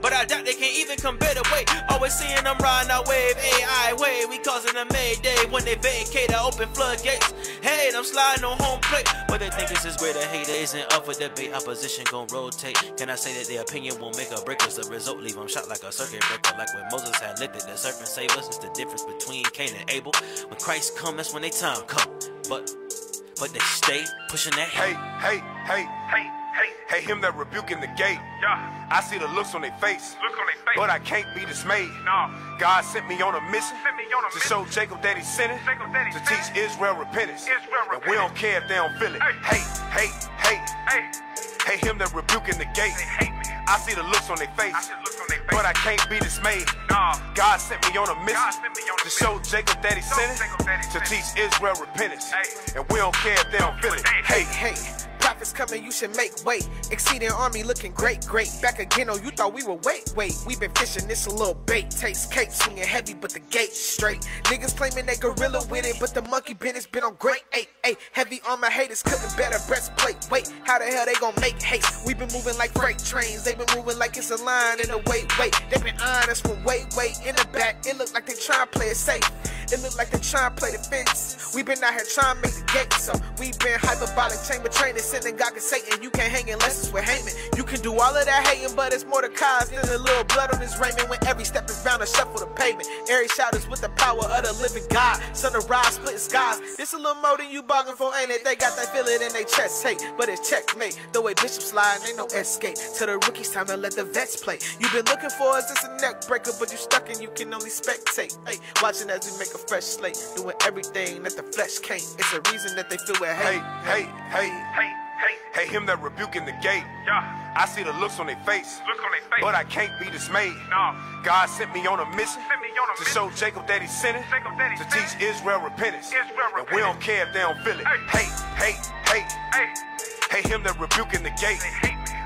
But I doubt they can't even compare the weight. Always seeing them riding our wave, AI way. We causing a mayday when they vacate the open floodgates. Hey, I'm sliding on home plate. But they think this is where the hater isn't up for debate. Opposition gon' rotate. Can I say that their opinion won't make or break us? The result leave them shot like a circuit breaker. Like when Moses had lifted the serpent, save us. It's the difference between Cain and Abel. When Christ come, that's when they time come. But, but they stay pushing that hey, hey, Hey, hey, hey, him that rebuking the gate. yeah. I see the looks on their face, Look on their face. but I can't be dismayed. Nah. God sent me on a mission on a to mission. show Jacob that he's sinning, Jacob that he's to teach. Israel repentance. Israel and we don't care if they don't feel it. Hey. Hey, hey, hey, Hey, hey, him that rebuking the gate. they hate me. I see the looks on their face, I see the looks on their face. but I can't be dismayed. Nah. God sent me on a mission God sent me on to show Jacob that he's sinning, that he's to teach Israel repentance. Hey. And we don't care if they don't feel it. Hey, Hey, prophets coming, you should make way. Exceeding army looking great, great. Back again, oh, you thought we were wait, wait. we been fishing, this a little bait. Taste cake, swinging heavy, but the gate straight. Niggas claiming they gorilla with it, but the monkey business been on great. Hey, hey, heavy on my haters cooking better breastplate. Wait, how the hell they gon' make haste? we been moving like freight trains, they been moving like it's a line in the wait, wait. they been eyeing us from way, way in the back. It look like they tryna play it safe. It look like they tryna play the fence. We been out here trying to make the gate, so we been hyperbolic chamber training, God and Satan. You can't hang unless it's with Haman. You can do all of that hating, but it's more the cause than a little blood on his raiment. When every step is bound to shuffle the pavement. Airy shouters with the power of the living God. Sun to rise, splitting skies. This a little more than you bargain for, ain't it? They got that feeling in their chest, hey, but it's checkmate. The way Bishop slide, ain't no escape. To the rookies, time to let the vets play. You've been looking for us, it's a neck breaker, but you stuck and you can only spectate. Hey, watching as we make a fresh slate, doing everything that the flesh can't. It's a reason that they feel hey, hate. hey, hey, Hey, hey, hey, him that rebuking the gate. yeah. I see the looks on their face, Look on their face. but I can't be dismayed. Nah. God sent me on a mission Sent me on a to mission. show Jacob that he's sinning, Jacob that he's to teach. Israel repentance. Israel and we don't care if they don't feel it. Hey. Hey, hey, hey, Hey, hey, him that rebuking the gate.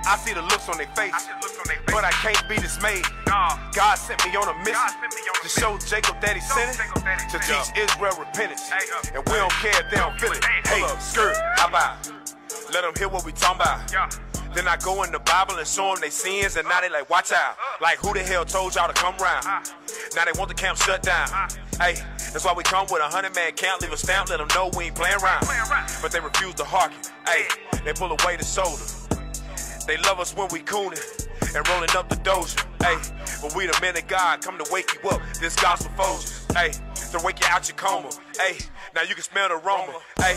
I see the looks on their face, I see the looks on their face. but I can't be dismayed. Nah. God sent me on a mission on to show Jacob that he's sinning, Jacob that he's to teach Israel repentance. Hey, uh, and we don't care if they don't feel it. Hey, Hey, skirt, how about? Let them hear what we talking about. Yeah. Then I go in the Bible and show them their sins, and now they like, watch out. Like, who the hell told y'all to come round? Now they want the camp shut down. Hey, that's why we come with a hundred man camp, leave a stamp, let them know we ain't playing around. But they refuse to hearken. Hey, they pull away the shoulder. They love us when we cooning and rolling up the doja. Hey, but we the men of God come to wake you up. This gospel folks. Hey, to wake you out your coma. Hey, now you can smell the aroma. Hey,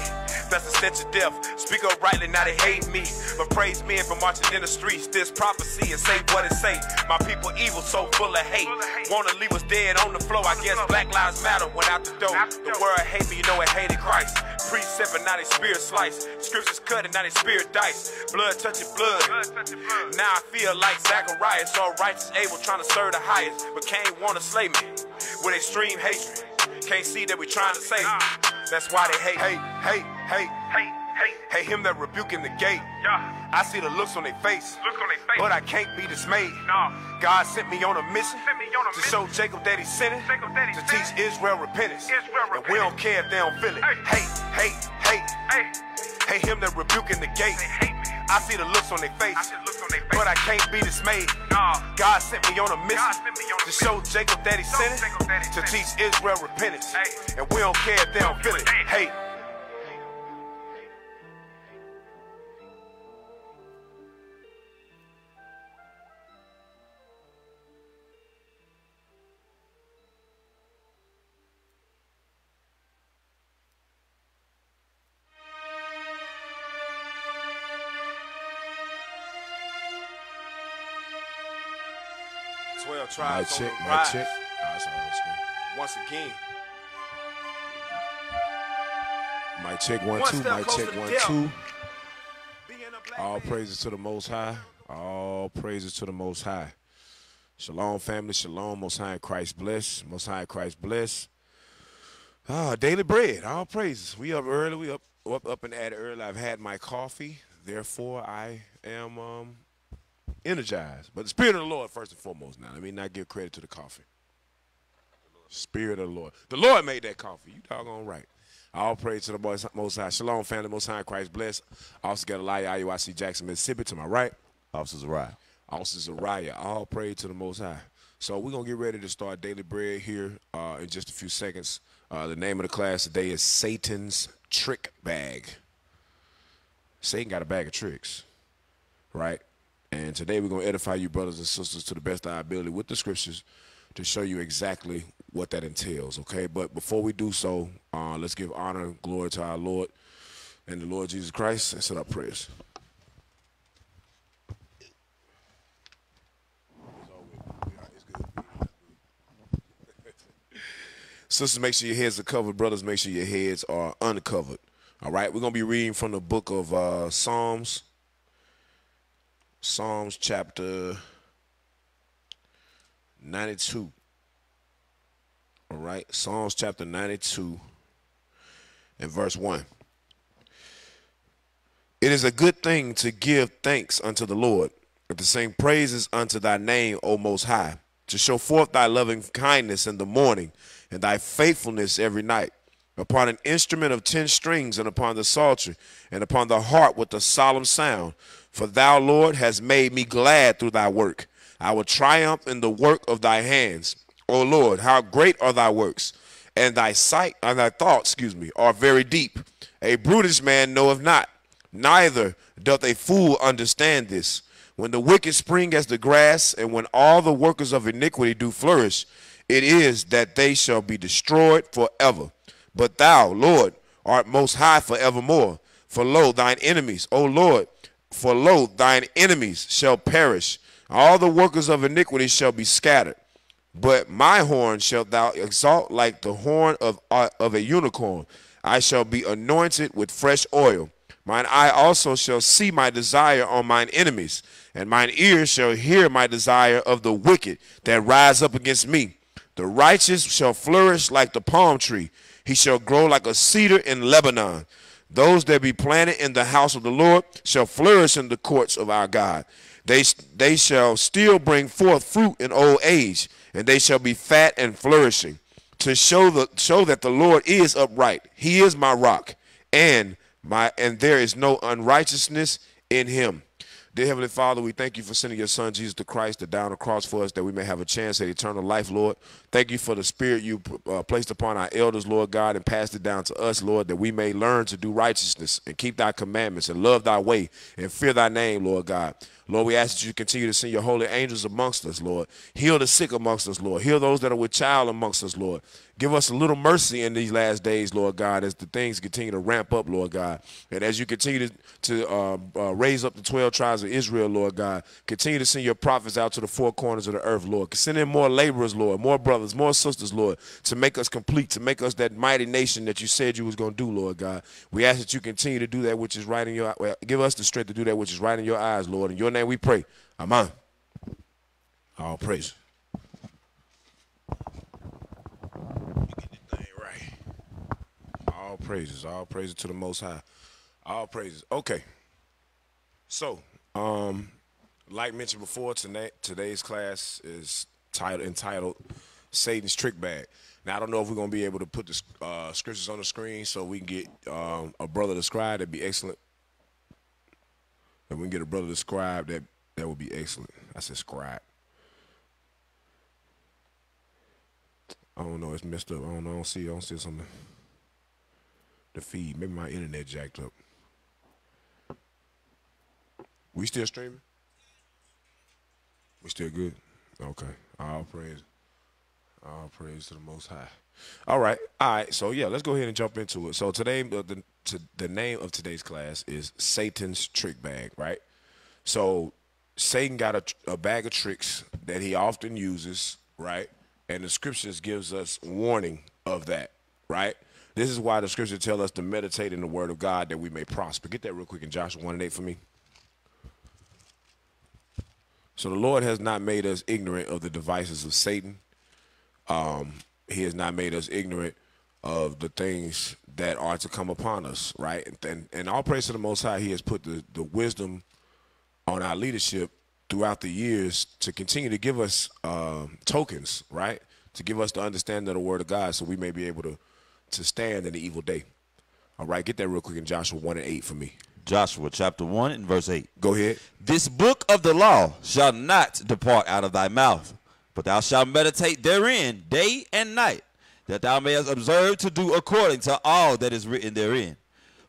that's the stench of death. Speak up rightly, now they hate me. But praise men for marching in the streets. This prophecy and say what it say. My people evil, so full of hate. Wanna leave us dead on the floor. I guess Black Lives Matter went out the door. The world hate me, you know it hated Christ. Precept and now they spirit slice. Scriptures cut and now they spirit dice. Blood touching blood. Blood touching blood. Now I feel like Zacharias, all righteous able, trying to serve the highest, but Cain wanna slay me with extreme hatred. Can't see that we trying to save me. That's why they hate. Hey, hey, hey, Hey, hey, hey, him that rebuking the gate. yeah. I see the looks on their face, Look on their face. but I can't be dismayed. Nah. God sent me on a mission Sent me on a to mission. show Jacob that he's sinning, Jacob that he's to teach. Israel repentance. Israel and we don't care if they don't feel it. Hey. Hey, hey, hey, Hey, hey, him that rebuking the gate. they hate me. I see the looks on their face, I see the looks on their face. but I can't be dismayed. God sent me on a mission sent to show Jacob that he's Show sinning, Jacob that he's to teach Israel repentance. And we don't care if they don't feel it. Hey. My on check, the my rise. check. Oh, that's all that's good. Once again, My check one One two. My check one two. being a black All praises to the Most High. All praises to the Most High. Shalom, family. Shalom. Most High in Christ bless. Most High in Christ bless. Ah, daily bread. All praises. We up early. We up up up and at early. I've had my coffee. Therefore, I am um, energized. But the Spirit of the Lord first and foremost. Now, let me not give credit to the coffee. Spirit of the Lord. The Lord made that coffee. You doggone right. All praise to the Most Most High. Shalom, family. Most High Christ bless. Also got a lie, IUIC Jackson, Mississippi to my right. Officers arrive. Austin Zariah. All praise to the Most High. So we're gonna get ready to start daily bread here uh, in just a few seconds. Uh, the name of the class today is Satan's Trick Bag. Satan got a bag of tricks, right? And today we're gonna edify you, brothers and sisters, to the best of our ability with the scriptures to show you exactly what that entails. Okay, but before we do so, uh, let's give honor, and glory to our Lord and the Lord Jesus Christ, and set up prayers. Sisters, make sure your heads are covered. Brothers, make sure your heads are uncovered. All right, we're going to be reading from the book of uh, Psalms. Psalms chapter 92. All right, Psalms chapter 92 and verse 1. It is a good thing to give thanks unto the Lord, and to sing praises unto thy name, O Most High, to show forth thy loving kindness in the morning and thy faithfulness every night, upon an instrument of ten strings, and upon the psaltery, and upon the harp with a solemn sound. For thou, Lord, hast made me glad through thy work. I will triumph in the work of thy hands. O Lord, how great are thy works, and thy sight and thy thoughts, excuse me, are very deep. A brutish man knoweth not, neither doth a fool understand this. When the wicked spring as the grass, and when all the workers of iniquity do flourish, it is that they shall be destroyed forever. But thou, Lord, art most high forevermore. For lo, thine enemies, O Lord, for lo, thine enemies shall perish. All the workers of iniquity shall be scattered. But my horn shalt thou exalt like the horn of, uh, of a unicorn. I shall be anointed with fresh oil. Mine eye also shall see my desire on mine enemies, and mine ears shall hear my desire of the wicked that rise up against me. The righteous shall flourish like the palm tree. He shall grow like a cedar in Lebanon. Those that be planted in the house of the Lord shall flourish in the courts of our God. They, they shall still bring forth fruit in old age, and they shall be fat and flourishing, to show the show that the Lord is upright. He is my rock, and my and there is no unrighteousness in him. Dear Heavenly Father, we thank you for sending your Son, Jesus the Christ, to down the cross for us that we may have a chance at eternal life, Lord. Thank you for the spirit you uh, placed upon our elders, Lord God, and passed it down to us, Lord, that we may learn to do righteousness and keep thy commandments and love thy way and fear thy name, Lord God. Lord, we ask that you continue to send your holy angels amongst us, Lord. Heal the sick amongst us, Lord. Heal those that are with child amongst us, Lord. Give us a little mercy in these last days, Lord God, as the things continue to ramp up, Lord God. And as you continue to, to uh, uh, raise up the 12 tribes of Israel, Lord God, continue to send your prophets out to the four corners of the earth, Lord. Send in more laborers, Lord, more brothers, more sisters, Lord, to make us complete, to make us that mighty nation that you said you was going to do, Lord God. We ask that you continue to do that which is right in your give us the strength to do that which is right in your eyes, Lord. In your name we pray. Amen. All praise. Right. All praises, all praises to the Most High. All praises. Okay. So, um, like mentioned before, tonight today's class is titled entitled "Satan's Trick Bag." Now, I don't know if we're gonna be able to put the uh, scriptures on the screen so we can get um, a brother to scribe. That'd be excellent. If we can get a brother to scribe, that that would be excellent. I said scribe. I don't know. It's messed up. I don't know. I don't see. I don't see something. The feed. Maybe my internet jacked up. We still streaming? We still good? Okay. All praise. All praise to the Most High. All right. All right. So yeah, let's go ahead and jump into it. So today, uh, the to, the name of today's class is Satan's trick bag. Right. So Satan got a, a bag of tricks that he often uses. Right. And the scriptures gives us warning of that. Right. This is why the scripture tell us to meditate in the word of God that we may prosper. Get that real quick in Joshua 1 and 8 for me. So the Lord has not made us ignorant of the devices of Satan. Um, he has not made us ignorant of the things that are to come upon us, right? And and and all praise to the Most High, He has put the, the wisdom on our leadership throughout the years to continue to give us um, tokens, right? To give us the understanding of the Word of God, so we may be able to to stand in the evil day. All right, get that real quick in Joshua one and eight for me. Joshua chapter 1 and verse 8. Go ahead. This book of the law shall not depart out of thy mouth, but thou shalt meditate therein day and night, that thou mayest observe to do according to all that is written therein.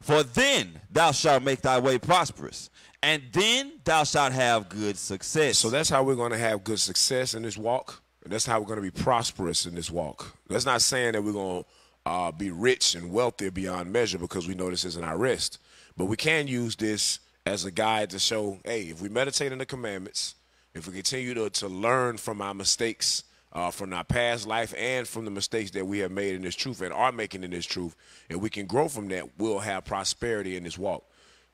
For then thou shalt make thy way prosperous, and then thou shalt have good success. So that's how we're going to have good success in this walk. And that's how we're going to be prosperous in this walk. That's not saying that we're going to uh, be rich and wealthy beyond measure because we know this isn't our rest. But we can use this as a guide to show, hey, if we meditate on the commandments, if we continue to, to learn from our mistakes, uh, from our past life and from the mistakes that we have made in this truth and are making in this truth, and we can grow from that, we'll have prosperity in this walk.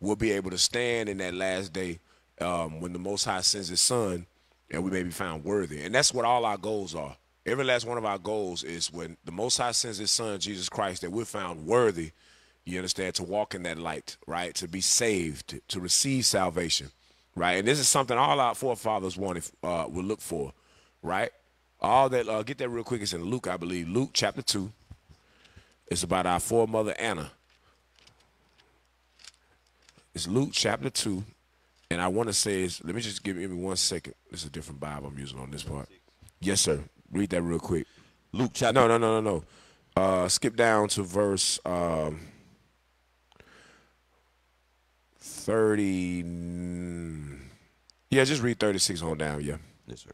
We'll be able to stand in that last day um, when the Most High sends His Son, and we may be found worthy. And that's what all our goals are. Every last one of our goals is when the Most High sends His Son, Jesus Christ, that we're found worthy you understand? To walk in that light, right? To be saved, to receive salvation, right? And this is something all our forefathers wanted, uh, would look for, right? All that, uh, get that real quick. It's in Luke, I believe. Luke chapter 2. It's about our foremother Anna. It's Luke chapter 2. And I want to say, is, let me just give, give me one second. This is a different Bible I'm using on this part. Yes, sir. Read that real quick. Luke chapter No, no, no, no, no. Uh, skip down to verse um, 30. Mm, yeah, just read 36 on down, yeah. Yes, sir.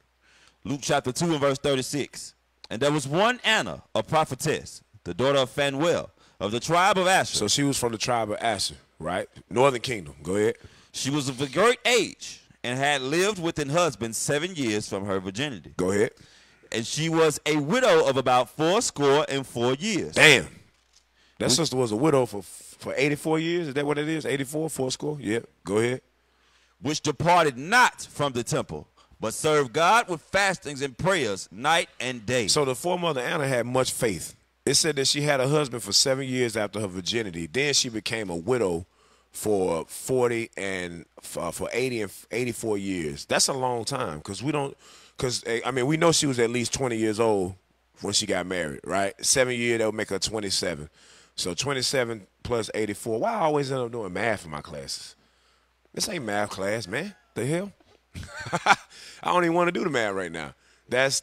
Luke chapter 2 and verse 36. And there was one Anna, a prophetess, the daughter of Phanuel, of the tribe of Asher. So she was from the tribe of Asher, right? Northern Kingdom. Go ahead. she was of a great age and had lived with an husband seven years from her virginity. Go ahead. And she was a widow of about fourscore and four years. Damn. That sister was a widow for for 84 years. Is that what it is? 84, four score? Yeah. Go ahead. which departed not from the temple, but served God with fastings and prayers night and day. So the foremother Anna had much faith. It said that she had a husband for seven years after her virginity. Then she became a widow for 40 and uh, for 80 and 84 years. That's a long time because we don't, because I mean, we know she was at least 20 years old when she got married, right? Seven years, that would make her 27. So 27 plus 84. Why I always end up doing math in my classes? This ain't math class, man. The hell? I don't even want to do the math right now. That's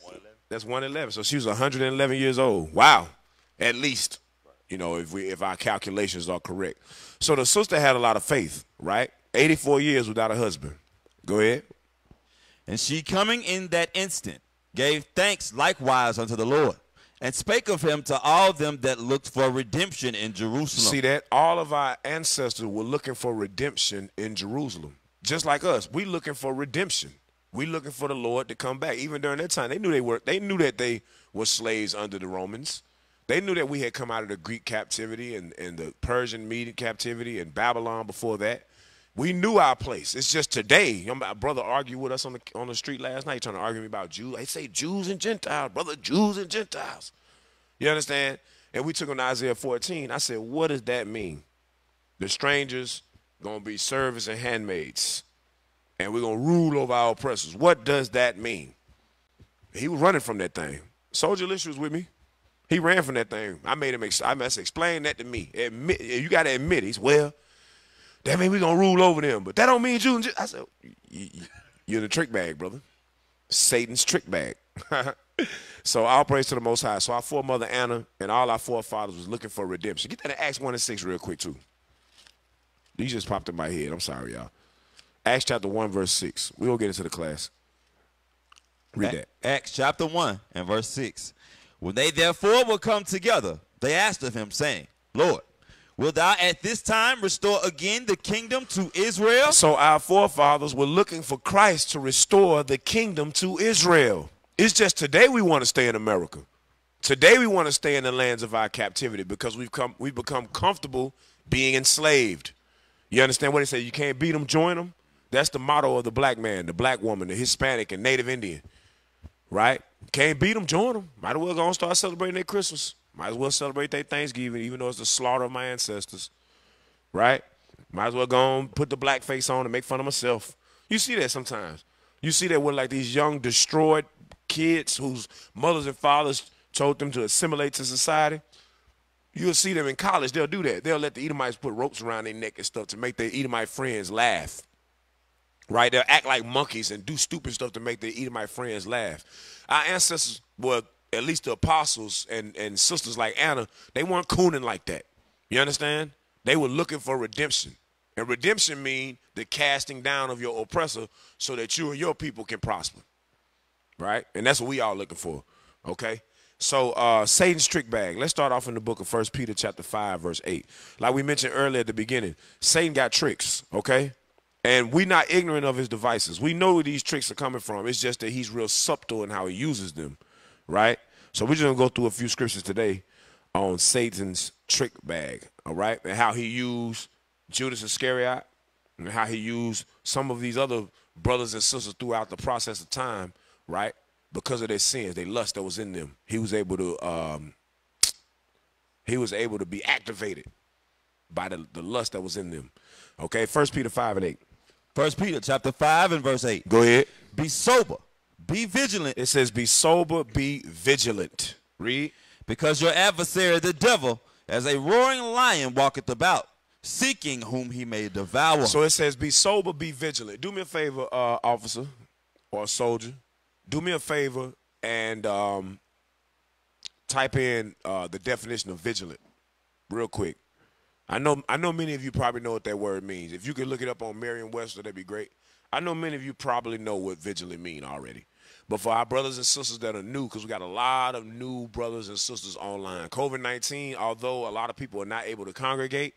that's 111. So she was 111 years old. Wow. At least, you know, if we if our calculations are correct. So the sister had a lot of faith, right? 84 years without a husband. Go ahead. And she coming in that instant gave thanks likewise unto the Lord, and spake of him to all them that looked for redemption in Jerusalem. See that? All of our ancestors were looking for redemption in Jerusalem. Just like us. We looking for redemption. We looking for the Lord to come back. Even during that time, they knew they were they knew that they were slaves under the Romans. They knew that we had come out of the Greek captivity and, and the Persian Median captivity and Babylon before that. We knew our place. It's just today. My brother argued with us on the on the street last night, trying to argue me about Jews. They say Jews and Gentiles, brother, Jews and Gentiles. You understand? And we took him Isaiah 14. I said, what does that mean? The strangers gonna be servants and handmaids, and we're gonna rule over our oppressors. What does that mean? He was running from that thing. Soldier Lisha was with me. He ran from that thing. I made him. I must explain that to me. Admit, you got to admit. He's well. That mean we gonna rule over them, but that don't mean Gen-" I said, "You- you- "You're in the trick bag, brother. Satan's trick bag." so all praise to the Most High. So our foremother Anna and all our forefathers was looking for redemption. Get that in Acts one and six real quick too. These just popped in my head. I'm sorry, y'all. Acts chapter one verse six. We will get into the class. Read that. Acts chapter 1 and verse 6. When they therefore were come together, they asked of him, saying, Lord, wilt thou at this time restore again the kingdom to Israel? So our forefathers were looking for Christ to restore the kingdom to Israel. It's just today we want to stay in America. Today we want to stay in the lands of our captivity because we've come we've become comfortable being enslaved. You understand what they say? You can't beat them, join them. That's the motto of the black man, the black woman, the Hispanic, and Native Indian. Right? Can't beat them, join them. Might as well go and start celebrating their Christmas. Might as well celebrate their Thanksgiving, even though it's the slaughter of my ancestors right? Might as well go on, put the black face on and make fun of myself. You see that sometimes. You see that with like these young, destroyed kids whose mothers and fathers told them to assimilate to society. You'll see them in college. They'll do that. They'll let the Edomites put ropes around their neck and stuff to make their Edomite friends laugh. Right? They'll act like monkeys and do stupid stuff to make their Edomite friends laugh. Our ancestors were, at least the apostles and, and sisters like Anna, they weren't cooning like that. You understand? They were looking for redemption. And redemption mean the casting down of your oppressor so that you and your people can prosper. Right? And that's what we all looking for. Okay? So uh Satan's trick bag. Let's start off in the book of First Peter chapter 5, verse 8. Like we mentioned earlier at the beginning, Satan got tricks, okay? And we're not ignorant of his devices. We know where these tricks are coming from. It's just that he's real subtle in how he uses them, right? So we're just gonna go through a few scriptures today on Satan's trick bag, all right? And how he used Judas Iscariot and how he used some of these other brothers and sisters throughout the process of time, right? Because of their sins, their lust that was in them. He was able to um he was able to be activated by the, the lust that was in them. Okay, first Peter five and eight. First Peter chapter 5 and verse 8. Go ahead. Be sober, be vigilant, It says, Be sober, be vigilant. Read. because your adversary the devil, as a roaring lion, walketh about, seeking whom he may devour. So it says, Be sober, be vigilant. Do me a favor, uh, officer or soldier. Do me a favor and um, type in uh, the definition of vigilant real quick. I know I know many of you probably know what that word means. If you could look it up on Merriam-Webster, that'd be great. I know many of you probably know what vigilant mean already. But for our brothers and sisters that are new, because we got a lot of new brothers and sisters online. COVID-19, although a lot of people are not able to congregate,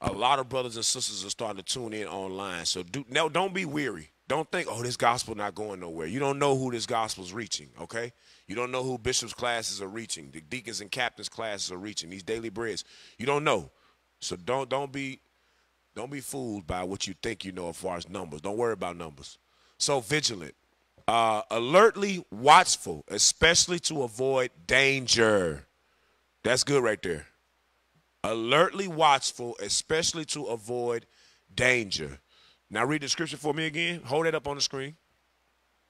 a lot of brothers and sisters are starting to tune in online. So do no, don't be weary. Don't think, oh, this gospel not going nowhere. You don't know who this gospel's reaching, okay? You don't know who bishops' classes are reaching, the deacons and captains' classes are reaching, these daily breads. You don't know. So don't don't be don't be fooled by what you think you know as far as numbers. Don't worry about numbers. So vigilant. Uh, alertly watchful, especially to avoid danger. That's good right there alertly watchful, especially to avoid danger. Now read the scripture for me again. Hold it up on the screen.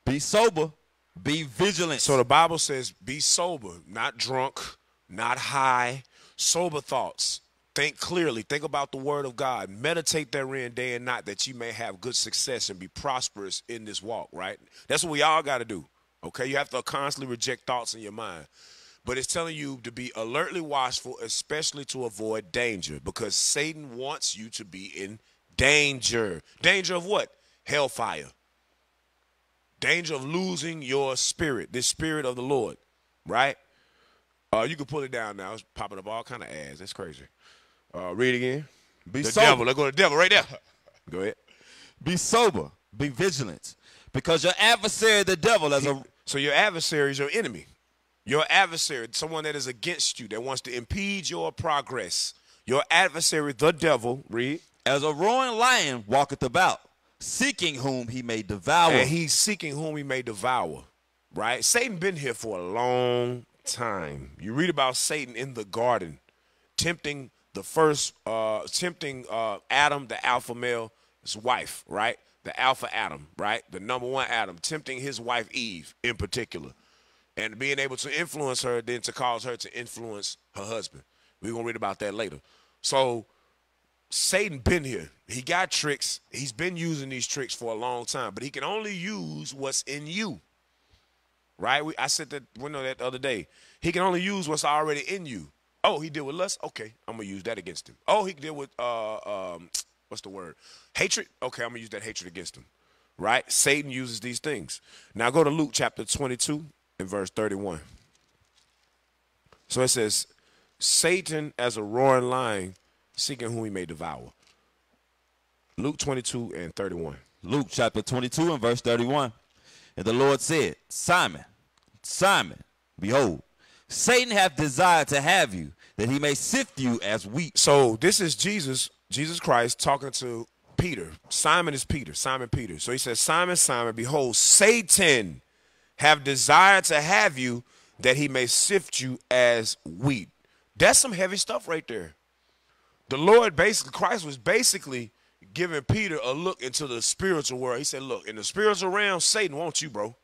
be sober, be vigilant. So the Bible says, be sober, not drunk, not high, sober thoughts. Think clearly. Think about the word of God. Meditate therein day and night that you may have good success and be prosperous in this walk, right? That's what we all got to do. Okay? You have to constantly reject thoughts in your mind. But it's telling you to be alertly watchful, especially to avoid danger, because Satan wants you to be in danger. Danger of what? Hellfire. Danger of losing your spirit, the spirit of the Lord, right? Uh, you can pull it down now. It's popping up all kind of ads. That's crazy. Uh, read again. be The sober, devil. Let's go to the devil right there. Go ahead. be sober, be vigilant, because your adversary the devil, as a So your adversary is your enemy. Your adversary, someone that is against you, that wants to impede your progress. Your adversary, the devil, read, as a roaring lion walketh about, seeking whom he may devour. and he's seeking whom he may devour. Right? Satan been here for a long time. You read about Satan in the garden, tempting the first, uh, tempting uh, Adam, the alpha male, his wife, right? The alpha Adam, right? The number one Adam, tempting his wife Eve in particular, and being able to influence her, then to cause her to influence her husband. We're gonna read about that later. So Satan been here. He got tricks. He's been using these tricks for a long time, but he can only use what's in you. Right? We, I said that window that the other day. He can only use what's already in you. Oh, he did with lust. Okay, I'm gonna use that against him. Oh, he did with uh um what's the word? Hatred. Okay, I'm gonna use that hatred against him. Right? Satan uses these things. Now go to Luke chapter 22 and verse 31. So it says, Satan as a roaring lion seeking whom he may devour. Luke 22 and 31. Luke chapter 22 and verse 31. And the Lord said, Simon, Simon, behold, Satan hath desired to have you, that he may sift you as wheat. So this is Jesus, Jesus Christ talking to Peter. Simon is Peter, Simon Peter. So he says, Simon, Simon, behold, Satan have desired to have you that he may sift you as wheat. That's some heavy stuff right there. The Lord basically, Christ was basically giving Peter a look into the spiritual world. He said, Look, in the spiritual realm, Satan wants you, bro.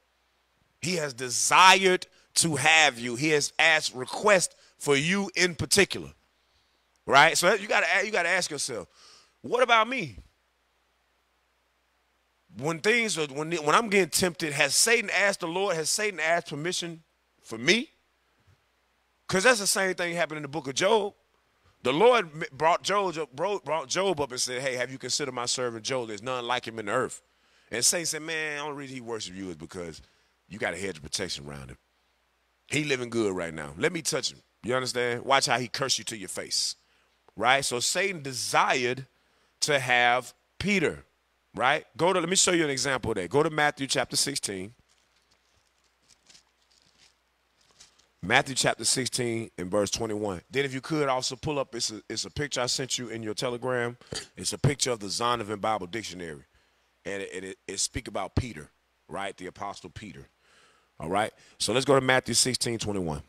He has desired to have you. He has asked request for you in particular. Right? So you gotta you gotta ask yourself, what about me? When things are when when I'm getting tempted, has Satan asked the Lord, has Satan asked permission for me? Because that's the same thing happened in the book of Job. The Lord brought Job, brought Job up and said, Hey, have you considered my servant Job? There's none like him in the earth. And Satan said, Man, the only reason he worships you is because you got a hedge of protection around him. He living good right now. Let me touch him. You understand? Watch how he curse you to your face. Right? So Satan desired to have Peter. Right? Go to let me show you an example there. Go to Matthew chapter 16. Matthew chapter 16 and verse 21. Then if you could also pull up, it's a, it's a picture I sent you in your telegram. It's a picture of the Zondervan Bible Dictionary. And it, it, it speak about Peter, right? The apostle Peter. All right. So let's go to Matthew 16, 21.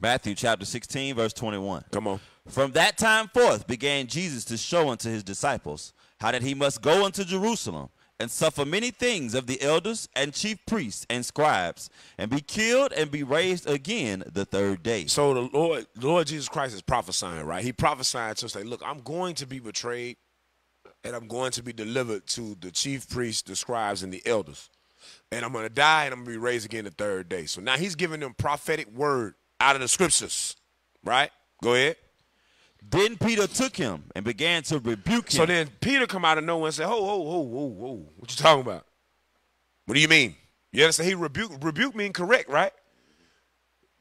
Matthew chapter 16, verse 21. Come on. From that time forth began Jesus to show unto his disciples how that he must go unto Jerusalem and suffer many things of the elders and chief priests and scribes, and be killed and be raised again the third day. So the Lord, the Lord Jesus Christ is prophesying, right? He prophesied to say, look, I'm going to be betrayed and I'm going to be delivered to the chief priests, the scribes, and the elders. And I'm going to die and I'm going to be raised again the third day. So now he's giving them prophetic word out of the scriptures, right? Go ahead. Then Peter took him and began to rebuke him. So then Peter come out of nowhere and say, "Ho, ho, ho, ho, ho! What you talking about? What do you mean? You understand? He rebuke rebuke mean correct, right?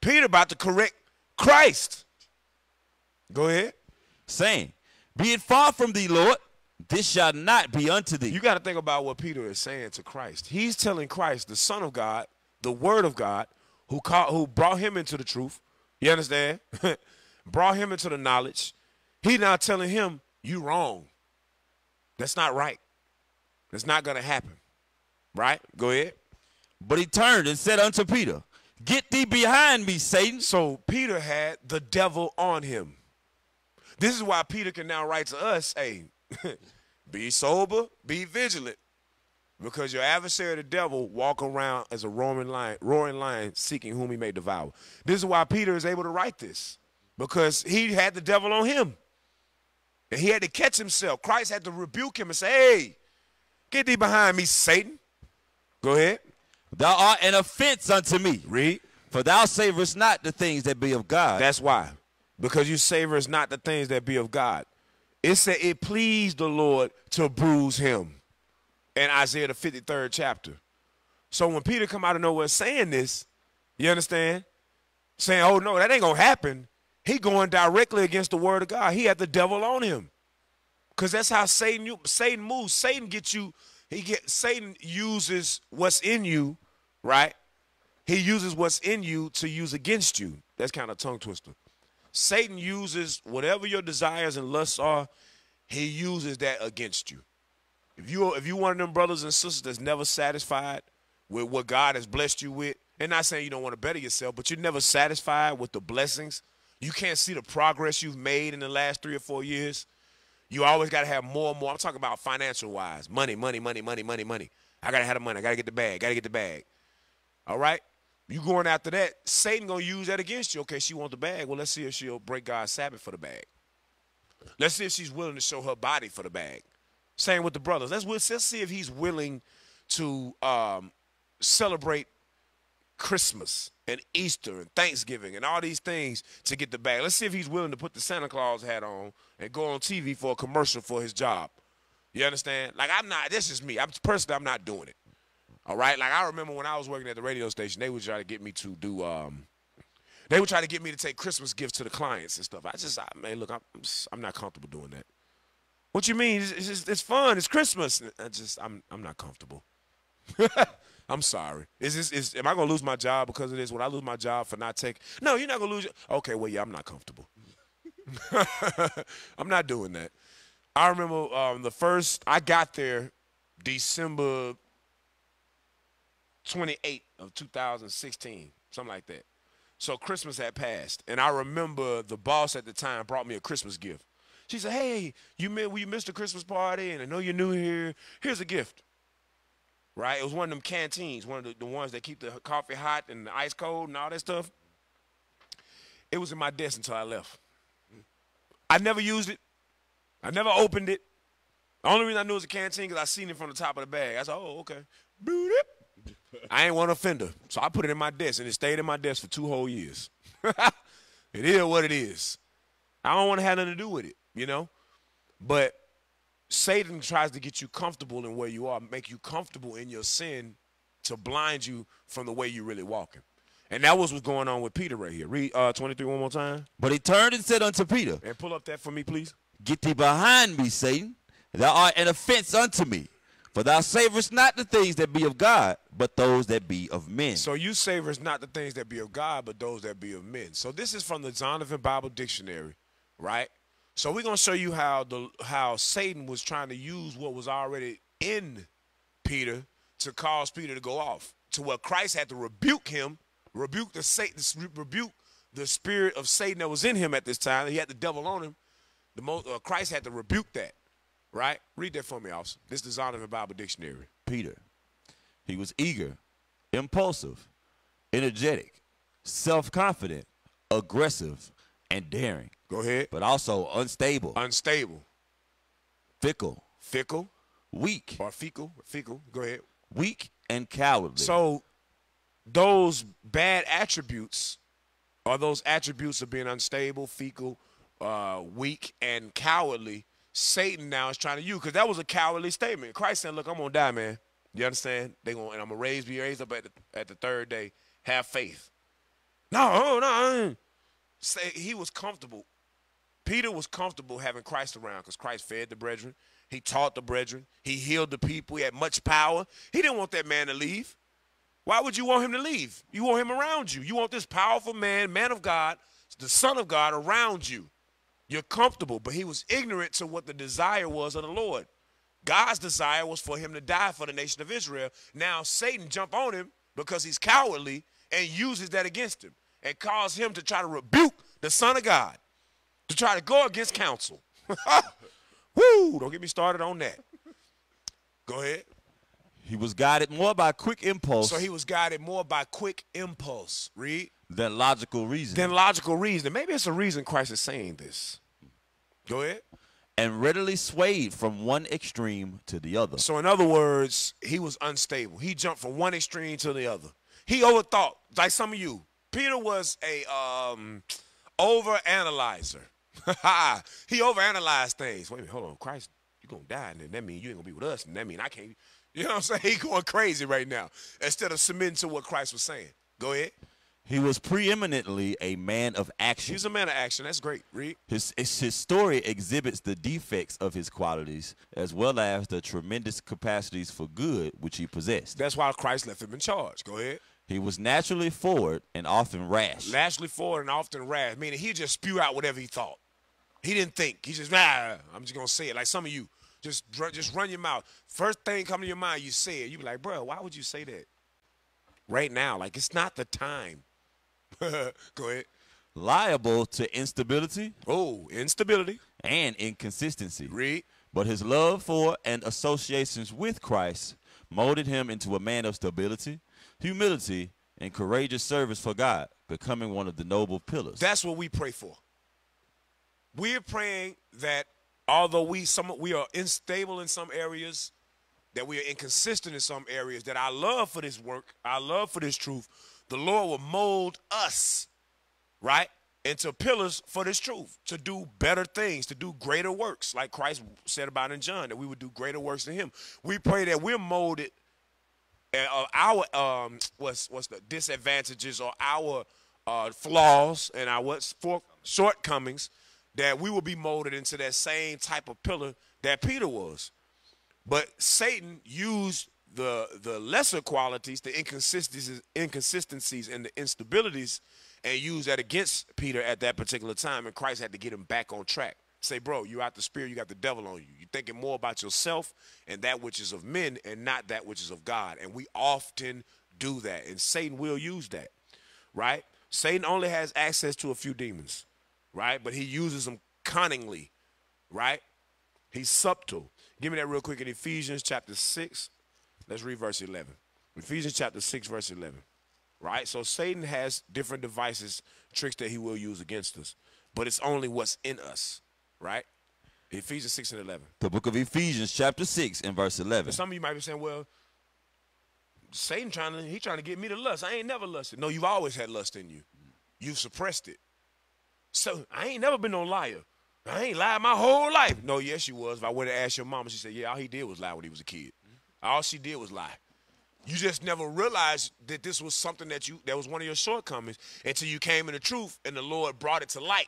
Peter about to correct Christ. Go ahead. saying, Be it far from thee, Lord, this shall not be unto thee. You got to think about what Peter is saying to Christ. He's telling Christ, the Son of God, the Word of God, who called, who brought him into the truth. You understand? brought him into the knowledge. He now telling him, "You wrong. That's not right. That's not gonna happen." Right? Go ahead. But he turned and said unto Peter, Get thee behind me, Satan. So Peter had the devil on him. This is why Peter can now write to us, hey, be sober, be vigilant. Because your adversary, the devil, walk around as a roaring lion, roaring lion, seeking whom he may devour. This is why Peter is able to write this. Because he had the devil on him. And he had to catch himself. Christ had to rebuke him and say, Hey, get thee behind me, Satan. Go ahead. Thou art an offense unto me. Read. For thou savorest not the things that be of God. That's why. Because you savor is not the things that be of God. It said it pleased the Lord to bruise him. In Isaiah the 53rd chapter. So when Peter come out of nowhere saying this, you understand? Saying, oh no, that ain't gonna happen. He going directly against the word of God. He had the devil on him. Cause that's how Satan you, Satan moves. Satan gets you, he get Satan uses what's in you, right? He uses what's in you to use against you. That's kind of tongue twister. Satan uses whatever your desires and lusts are, he uses that against you. If you if you one of them brothers and sisters that's never satisfied with what God has blessed you with, and not saying you don't want to better yourself, but you're never satisfied with the blessings. You can't see the progress you've made in the last three or four years. You always got to have more and more. I'm talking about financial wise, money, money, money, money, money, money. I gotta have the money. I gotta get the bag. Gotta get the bag. All right. You going after that? Satan gonna use that against you. Okay, she want the bag. Well, let's see if she'll break God's Sabbath for the bag. Let's see if she's willing to show her body for the bag. Same with the brothers. Let's, let's see if he's willing to um, celebrate Christmas and Easter and Thanksgiving and all these things to get the bag. Let's see if he's willing to put the Santa Claus hat on and go on TV for a commercial for his job. You understand? Like I'm not. This is me. I'm personally, I'm not doing it. All right. Like I remember when I was working at the radio station, they would try to get me to do. Um, they would try to get me to take Christmas gifts to the clients and stuff. I just, I, man, look, I'm, I'm, not comfortable doing that. What you mean? It's, it's, it's fun. It's Christmas. I just, I'm, I'm not comfortable. I'm sorry. Is this, is, am I gonna lose my job because of this? Would I lose my job for not taking? No, you're not gonna lose. Your, okay, well, yeah, I'm not comfortable. I'm not doing that. I remember um, the first I got there, December 28 of 2016, something like that. So Christmas had passed, and I remember the boss at the time brought me a Christmas gift. She said, "Hey, you mi- well, you missed a Christmas party, and I know you're new here. Here's a gift." Right? It was one of them canteens, one of the, the ones that keep the coffee hot and the ice cold and all that stuff. It was in my desk until I left. I never used it. I never opened it. The only reason I knew it was a canteen because I seen it from the top of the bag. I said, oh, okay. I ain't one offender. So I put it in my desk, and it stayed in my desk for two whole years. it is what it is. I don't want to have nothing to do with it, you know? But Satan tries to get you comfortable in where you are, make you comfortable in your sin to blind you from the way you're really walking. And that was what's going on with Peter right here. Read uh, 23 one more time. But he turned and said unto Peter, And pull up that for me, please. Get thee behind me, Satan. Thou art an offense unto me. For thou savorest not the things that be of God, but those that be of men. So you savors not the things that be of God, but those that be of men. So this is from the Zondervan Bible Dictionary, right? So we're gonna show you how the how Satan was trying to use what was already in Peter to cause Peter to go off. To where Christ had to rebuke him, rebuke the Satan, rebuke the spirit of Satan that was in him at this time. He had the devil on him. The most uh, Christ had to rebuke that, right? Read that for me, officer. This is the Zondervan Bible Dictionary. Peter. He was eager, impulsive, energetic, self confident, aggressive, and daring, Go ahead. but also unstable, Unstable, fickle, fickle, weak, or fecal, fecal. Go ahead. weak, and cowardly. So those bad attributes are those attributes of being unstable, fecal, uh, weak, and cowardly. Satan now is trying to use because that was a cowardly statement. Christ said, "Look, I'm gonna die, man. You understand? They gonna and I'm gonna raise be raised up at the, at the third day. Have faith." No, no. Say he was comfortable. Peter was comfortable having Christ around because Christ fed the brethren. He taught the brethren. He healed the people. He had much power. He didn't want that man to leave. Why would you want him to leave? You want him around you. You want this powerful man, man of God, the Son of God around you. You're comfortable, but he was ignorant to what the desire was of the Lord. God's desire was for him to die for the nation of Israel. Now Satan jump on him because he's cowardly and uses that against him and cause him to try to rebuke the Son of God, to try to go against counsel. Woo! Don't get me started on that. Go ahead. he was guided more by quick impulse So he was guided more by quick impulse. Read. Than logical reason, Than logical reason. Maybe it's a reason Christ is saying this. Go ahead. and readily swayed from one extreme to the other. So in other words, he was unstable. He jumped from one extreme to the other. He overthought, like some of you. Peter was a um over analyzer. he overanalyzed things. Wait a minute, hold on. Christ, you gonna die, and then that means you ain't gonna be with us, and that mean I can't. You know what I'm saying? He going crazy right now. Instead of submitting to what Christ was saying. Go ahead. He was preeminently a man of action. He's a man of action. That's great. Read. His, his story exhibits the defects of his qualities as well as the tremendous capacities for good which he possessed. That's why Christ left him in charge. Go ahead. He was naturally forward and often rash. Naturally forward and often rash, meaning he just spew out whatever he thought. He didn't think. He just, nah, I'm just gonna say it. Like some of you, just just run your mouth. First thing come to your mind, you say it. You be like, bro, why would you say that? Right now, like it's not the time. Go ahead. Liable to instability Oh, instability. and inconsistency. Read. But his love for and associations with Christ molded him into a man of stability, humility, and courageous service for God, becoming one of the noble pillars. That's what we pray for. We're praying that although we some we are unstable in some areas, that we are inconsistent in some areas, that our love for this work, our love for this truth, the Lord will mold us, right, into pillars for this truth, to do better things, to do greater works, like Christ said about in John, that we would do greater works than him. We pray that we're molded and uh, our um what's what's the disadvantages or our uh, flaws and our what's for shortcomings that we will be molded into that same type of pillar that Peter was. But Satan used the the lesser qualities, the inconsistencies, inconsistencies and the instabilities, and use that against Peter at that particular time. And Christ had to get him back on track. Say, bro, you out the spirit, you got the devil on you. You're thinking more about yourself and that which is of men and not that which is of God. And we often do that. And Satan will use that. Right? Satan only has access to a few demons, right? But he uses them cunningly, right? He's subtle. Give me that real quick in Ephesians chapter 6. Let's read verse 11. Ephesians chapter 6, verse 11. right? So Satan has different devices, tricks that he will use against us, but it's only what's in us, right? Ephesians 6 and 11. The book of Ephesians, chapter 6, and verse 11. Some of you might be saying, well, Satan trying to he trying to get me to lust. I ain't never lusted. No, you've always had lust in you. You've suppressed it. So I ain't never been no liar. I ain't lied my whole life. No, yes, you was. If I would have asked your mama, she said, yeah, all he did was lie when he was a kid. All she did was lie. You just never realized that this was something that you that was one of your shortcomings until you came in the truth and the Lord brought it to light.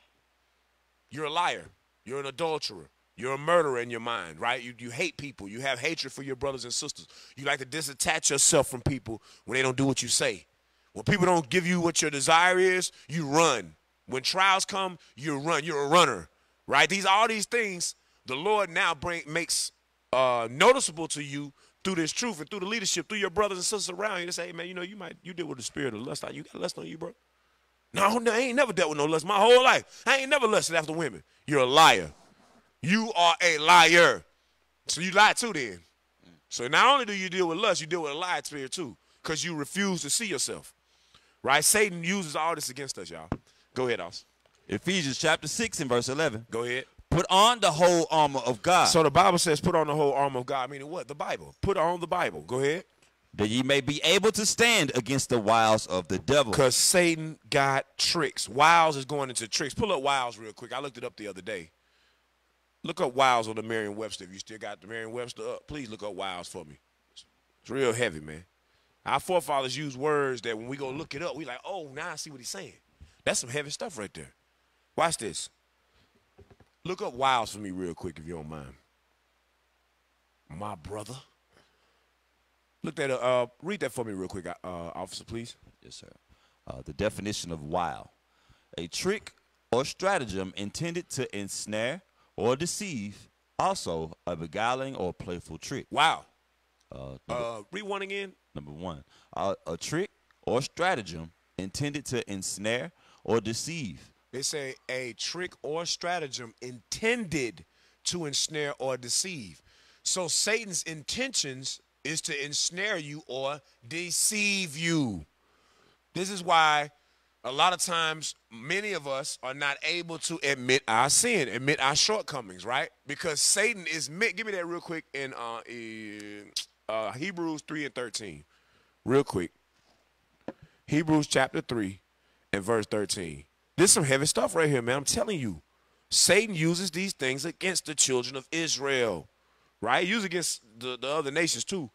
You're a liar. You're an adulterer. You're a murderer in your mind, right? You, you hate people. You have hatred for your brothers and sisters. You like to disattach yourself from people when they don't do what you say. When people don't give you what your desire is, you run. When trials come, you run. You're a runner, right? These all these things the Lord now bring makes uh, noticeable to you through this truth and through the leadership, through your brothers and sisters around you. To say, hey, man, you know, you might you deal with the spirit of lust. You got lust on you, bro. No, no, I ain't never dealt with no lust my whole life. I ain't never lusted after women. You're a liar. You are a liar. So you lie too then. So not only do you deal with lust, you deal with a lie spirit too, because you refuse to see yourself. Right? Satan uses all this against us, y'all. Go ahead, Os. Ephesians, chapter 6, and verse 11. Go ahead. Put on the whole armor of God, So the Bible says, put on the whole armor of God. Meaning what? The Bible. Put on the Bible. Go ahead. that ye may be able to stand against the wiles of the devil. Because Satan got tricks. Wiles is going into tricks. Pull up Wiles real quick. I looked it up the other day. Look up Wiles on the Merriam Webster. If you still got the Merriam Webster up, please look up Wiles for me. It's real heavy, man. Our forefathers used words that when we go look it up, we like, oh, now I see what he's saying. That's some heavy stuff right there. Watch this. Look up Wiles for me real quick if you don't mind. My brother. Look that up. Uh, read that for me real quick, uh, officer, please. Yes, sir. Uh, the definition of wile a trick or stratagem intended to ensnare or deceive, also a beguiling or playful trick. Wow. Uh, Uh, read one again. number one, uh, a trick or stratagem intended to ensnare or deceive, They say a trick or stratagem intended to ensnare or deceive. So Satan's intentions is to ensnare you or deceive you. This is why a lot of times many of us are not able to admit our sin, admit our shortcomings, right? Because Satan is meant. Give me that real quick in uh, in, uh, Hebrews 3 and 13. Real quick. Hebrews chapter 3 and verse 13. This is some heavy stuff right here, man. I'm telling you. Satan uses these things against the children of Israel, right? He uses against the, the other nations too,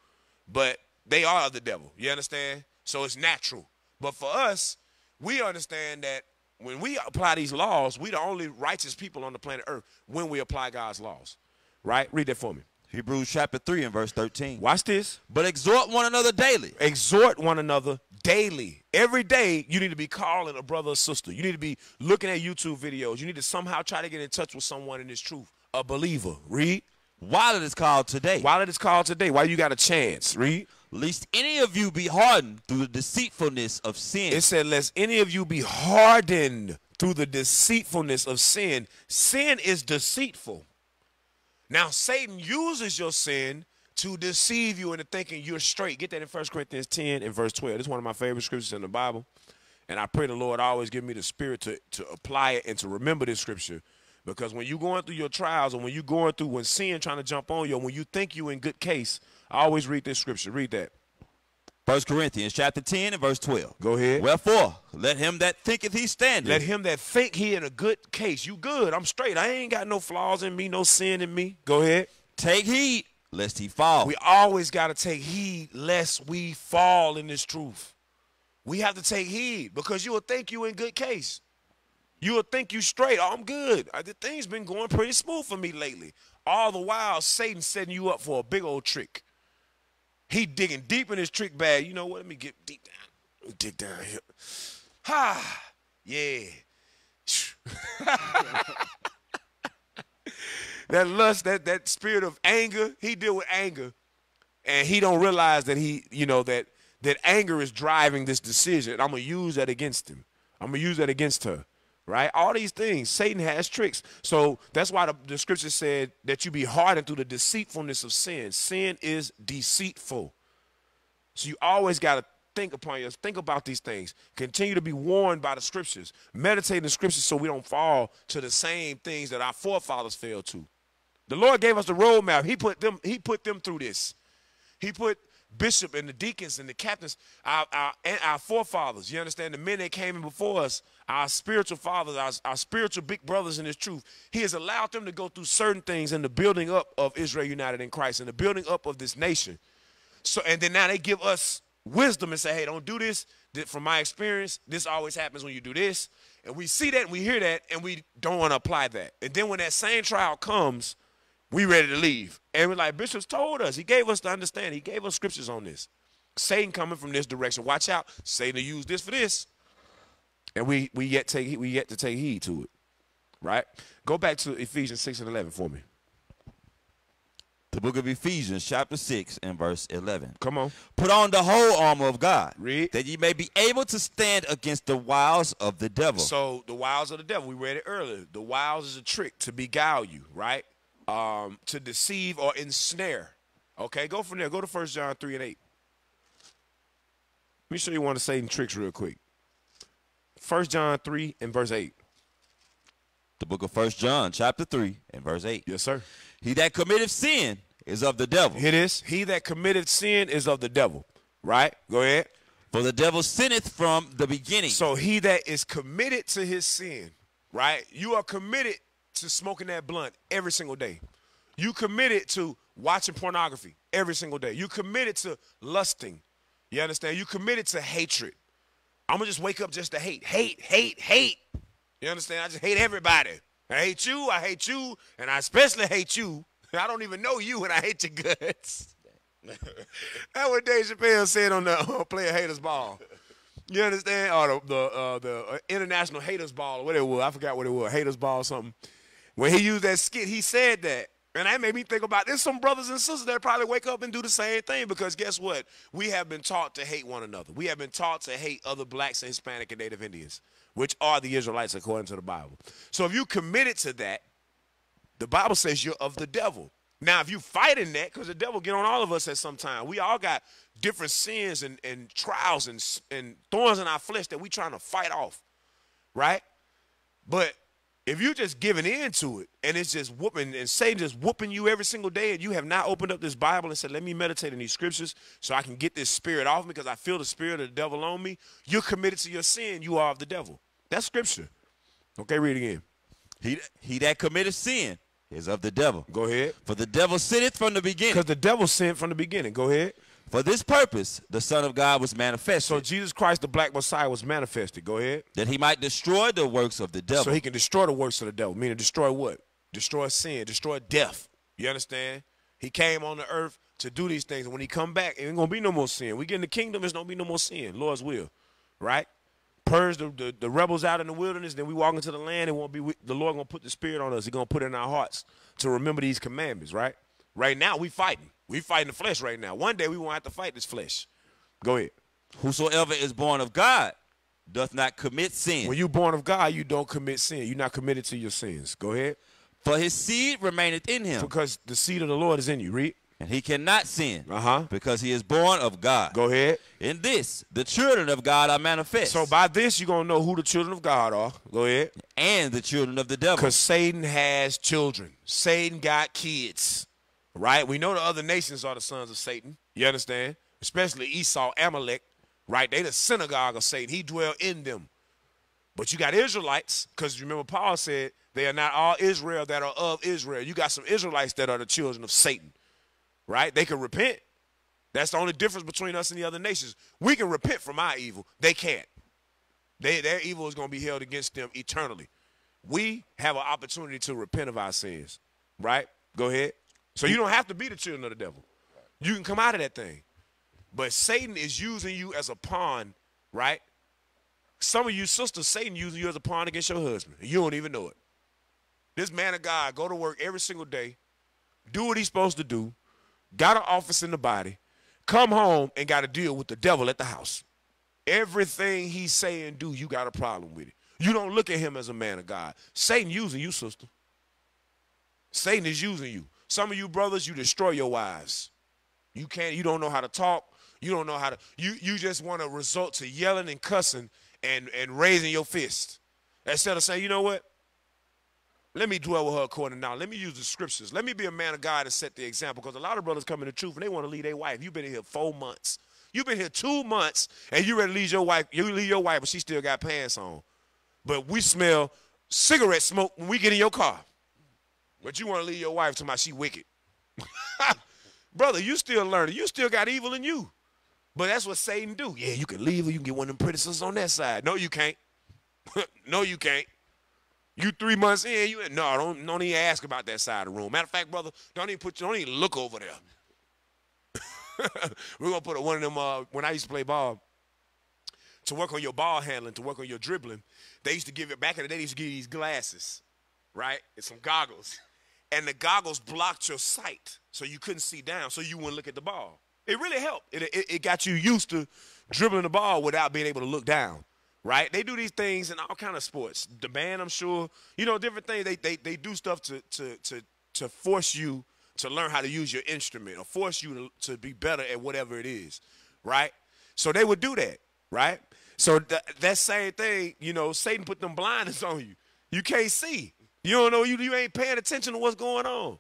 but they are the devil. You understand? So it's natural. But for us, we understand that when we apply these laws, we're the only righteous people on the planet Earth when we apply God's laws, right? Read that for me. Hebrews chapter 3 and verse 13. Watch this. But exhort one another daily. exhort one another daily. Every day, you need to be calling a brother or sister. You need to be looking at YouTube videos. You need to somehow try to get in touch with someone in this truth. A believer. Read. While it is called today, While it is called today, while you got a chance. Read. lest any of you be hardened through the deceitfulness of sin. It said, Lest any of you be hardened through the deceitfulness of sin. Sin is deceitful. Now, Satan uses your sin to deceive you into thinking you're straight. Get that in 1 Corinthians 10 and verse 12. This is one of my favorite scriptures in the Bible. And I pray the Lord always give me the spirit to, to apply it and to remember this scripture. Because when you're going through your trials and when you're going through when sin trying to jump on you, and when you think you're in good case, I always read this scripture. Read that. 1 Corinthians chapter 10 and verse 12. Go ahead. Wherefore, let him that thinketh he standeth. Let him that think he in a good case. You good. I'm straight. I ain't got no flaws in me, no sin in me. Go ahead. take heed lest he fall. We always got to take heed lest we fall in this truth. We have to take heed because you will think you in good case. You will think you straight. Oh, I'm good. The thing's been going pretty smooth for me lately. All the while, Satan setting you up for a big old trick. He digging deep in his trick bag. You know what? Let me get deep down. Dig down here. Ha! Yeah. that lust, that that spirit of anger, he deal with anger, and he don't realize that he, you know, that that anger is driving this decision. I'm gonna use that against him. I'm gonna use that against her, right? All these things, Satan has tricks. So that's why the, the scripture said that you be hardened through the deceitfulness of sin. Sin is deceitful. So you always gotta think upon yourself. Think about these things. Continue to be warned by the scriptures. Meditate in the scriptures so we don't fall to the same things that our forefathers fell to. The Lord gave us the roadmap. He put them, he put them through this. He put bishop and the deacons and the captains, our, our, and our forefathers. You understand? The men that came in before us, our spiritual fathers, our, our spiritual big brothers in this truth. He has allowed them to go through certain things in the building up of Israel United in Christ and the building up of this nation. So, and then now they give us wisdom and say, hey, don't do this. From my experience, this always happens when you do this. And we see that and we hear that and we don't want to apply that. And then when that same trial comes, we ready to leave. And we're like, Bishop's told us. He gave us to understand. He gave us scriptures on this. Satan coming from this direction. Watch out. Satan to use this for this. And we we yet take we yet to take heed to it. Right? Go back to Ephesians 6 and 11 for me. The book of Ephesians, chapter 6, and verse 11. Come on. Put on the whole armor of God, Read. that ye may be able to stand against the wiles of the devil. So the wiles of the devil, we read it earlier. The wiles is a trick to beguile you, right? Um, to deceive or ensnare. Okay, go from there. Go to 1 John 3 and 8. Let me show you one of Satan's tricks real quick. 1 John 3 and verse 8. the book of 1 John, chapter 3, and verse 8. Yes, sir. He that committeth sin is of the devil. It is. He that committed sin is of the devil. Right? Go ahead. For the devil sinneth from the beginning. So he that is committed to his sin, right? You are committed to smoking that blunt every single day. You committed to watching pornography every single day. You committed to lusting. You understand? You committed to hatred. I'm gonna just wake up just to hate, hate, hate, hate. You understand? I just hate everybody. I hate you. I hate you, and I especially hate you. I don't even know you, and I hate your guts. That's what Dave Chappelle said on the uh, Player Haters Ball. You understand? Or the the, uh, the uh, International Haters Ball, or whatever it was. I forgot what it was. Haters Ball or something. When he used that skit, he said that. And that made me think about there's some brothers and sisters that probably wake up and do the same thing because guess what? We have been taught to hate one another. We have been taught to hate other blacks and Hispanic and Native Indians, which are the Israelites according to the Bible. So if you committed to that, the Bible says you're of the devil. Now, if you fighting that, because the devil get on all of us at some time. We all got different sins and, and trials and, and thorns in our flesh that we trying to fight off, right? But if you're just giving in to it and it's just whooping and Satan just whooping you every single day and you have not opened up this Bible and said, let me meditate in these scriptures so I can get this spirit off me because I feel the spirit of the devil on me, you're committed to your sin. You are of the devil. That's scripture. Okay, read again. he, he that committed sin is of the devil. Go ahead. For the devil sinneth from the beginning. Because the devil sinned from the beginning. Go ahead. For this purpose the Son of God was manifested, So Jesus Christ, the black Messiah, was manifested. Go ahead. that he might destroy the works of the devil. So he can destroy the works of the devil, meaning destroy what? Destroy sin, destroy death. You understand? He came on the earth to do these things. And when he come back, it ain't gonna be no more sin. We get in the kingdom, there's gonna be no more sin. Lord's will. Right? Purge the, the, the rebels out in the wilderness, then we walk into the land, it won't be the Lord gonna put the spirit on us. He gonna put it in our hearts to remember these commandments, right? Right now, we fighting. We fighting the flesh right now. One day we won't have to fight this flesh. Go ahead. Whosoever is born of God doth not commit sin. When you born of God, you don't commit sin. You're not committed to your sins. Go ahead. for his seed remaineth in him, Because the seed of the Lord is in you. Read. and he cannot sin, Uh-huh. because he is born of God. Go ahead. In this, the children of God are manifest, So by this, you're going to know who the children of God are. Go ahead. and the children of the devil. Because Satan has children. Satan got kids. Right? We know the other nations are the sons of Satan. You understand? Especially Esau, Amalek. Right? They the synagogue of Satan. He dwell in them. But you got Israelites, because remember Paul said they are not all Israel that are of Israel. You got some Israelites that are the children of Satan. Right? They can repent. That's the only difference between us and the other nations. We can repent from our evil. They can't. They, their evil is going to be held against them eternally. We have an opportunity to repent of our sins, right? Go ahead. So you don't have to be the children of the devil. You can come out of that thing. But Satan is using you as a pawn, right? Some of you sisters, Satan using you as a pawn against your husband. and You don't even know it. This man of God go to work every single day, do what he's supposed to do, got an office in the body, come home and got to deal with the devil at the house. Everything he's saying do, you got a problem with it. You don't look at him as a man of God. Satan using you, sister. Satan is using you. Some of you brothers, you destroy your wives. You can't, you don't know how to talk. You don't know how to. You you just want to resort to yelling and cussing and and raising your fist instead of saying, you know what? Let me dwell with her according now. Let me use the scriptures. Let me be a man of God and set the example. Because a lot of brothers come in the truth and they want to leave their wife. You've been here four months. You've been here two months and you ready to leave your wife. You leave your wife, but she still got pants on. But we smell cigarette smoke when we get in your car. But you want to leave your wife to my she wicked. Brother, you still learning. You still got evil in you. But that's what Satan do. Yeah, you can leave her. You can get one of them pretty sisters on that side. No, you can't. no, you can't. You three months in, you no, don't don't even ask about that side of the room. Matter of fact, brother, don't even put don't even look over there. We're gonna put one of them. Uh, when I used to play ball, to work on your ball handling, to work on your dribbling, they used to give it back in the day. They used to give you these glasses, right, and some goggles, and the goggles blocked your sight, so you couldn't see down, so you wouldn't look at the ball. It really helped. It, it, it got you used to dribbling the ball without being able to look down right? They do these things in all kind of sports. The band, I'm sure, you know, different things. They they they do stuff to to to to force you to learn how to use your instrument or force you to, to be better at whatever it is, right? So they would do that, right? So th- that same thing, you know, Satan put them blinders on you. You can't see. You don't know. You you ain't paying attention to what's going on.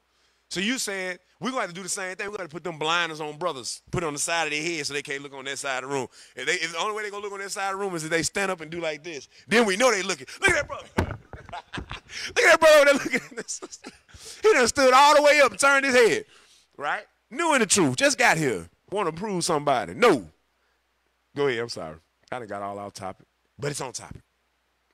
So you saying we're gonna have to do the same thing. We're gonna put them blinders on brothers, put it on the side of their head so they can't look on that side of the room. If they, if the only way they gonna look on that side of the room is if they stand up and do like this, then we know they looking. Look at that brother. look at that brother there looking at this. He done stood all the way up and turned his head. Right? New in the truth. Just got here. Want to prove somebody. No. Go ahead. I'm sorry. I done got all off topic. But it's on topic.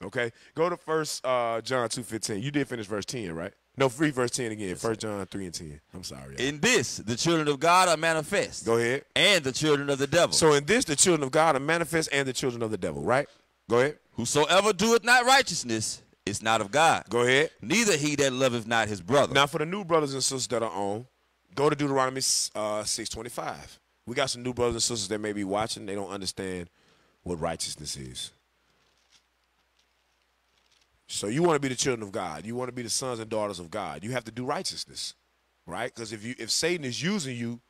Okay? Go to first uh, John 2.15. You did finish verse 10, right? No, read verse 10 again. First John 3 and 10. I'm sorry. y'all. In this, the children of God are manifest. Go ahead. And the children of the devil. So in this, the children of God are manifest and the children of the devil, right? Go ahead. Whosoever doeth not righteousness is not of God. Go ahead. Neither he that loveth not his brother. Now, for the new brothers and sisters that are on, go to Deuteronomy uh, 625. We got some new brothers and sisters that may be watching. They don't understand what righteousness is. So you want to be the children of God. You want to be the sons and daughters of God. You have to do righteousness, right? Because if you if Satan is using you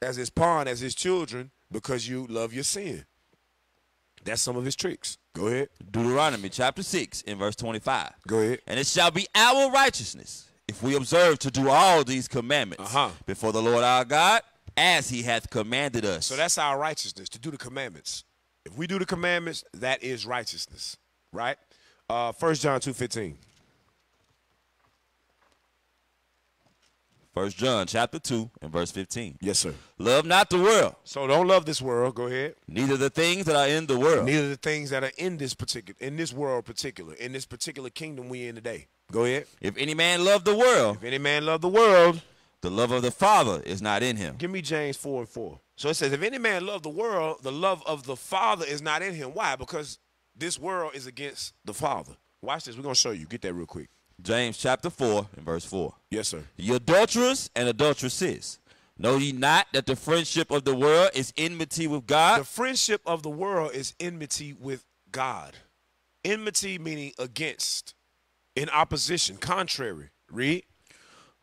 as his pawn, as his children, because you love your sin, that's some of his tricks. Go ahead. Deuteronomy chapter 6 in verse 25. Go ahead. And it shall be our righteousness if we observe to do all these commandments Uh-huh. before the Lord our God as he hath commanded us. So that's our righteousness to do the commandments. If we do the commandments, that is righteousness, right? Uh, 1 John two fifteen. First John chapter 2 and verse 15. Yes, sir. Love not the world, So don't love this world. Go ahead. neither the things that are in the world. Neither the things that are in this particular, in this world particular, in this particular kingdom we in today. Go ahead. If any man love the world, If any man love the world, the love of the Father is not in him. give me James four and four. So it says, if any man love the world, the love of the Father is not in him. Why? Because this world is against the Father. Watch this. We're gonna show you. Get that real quick. James chapter 4 and verse 4. Yes, sir. Ye adulterers and adulteresses, know ye not that the friendship of the world is enmity with God? The friendship of the world is enmity with God. Enmity meaning against, in opposition, contrary. Read.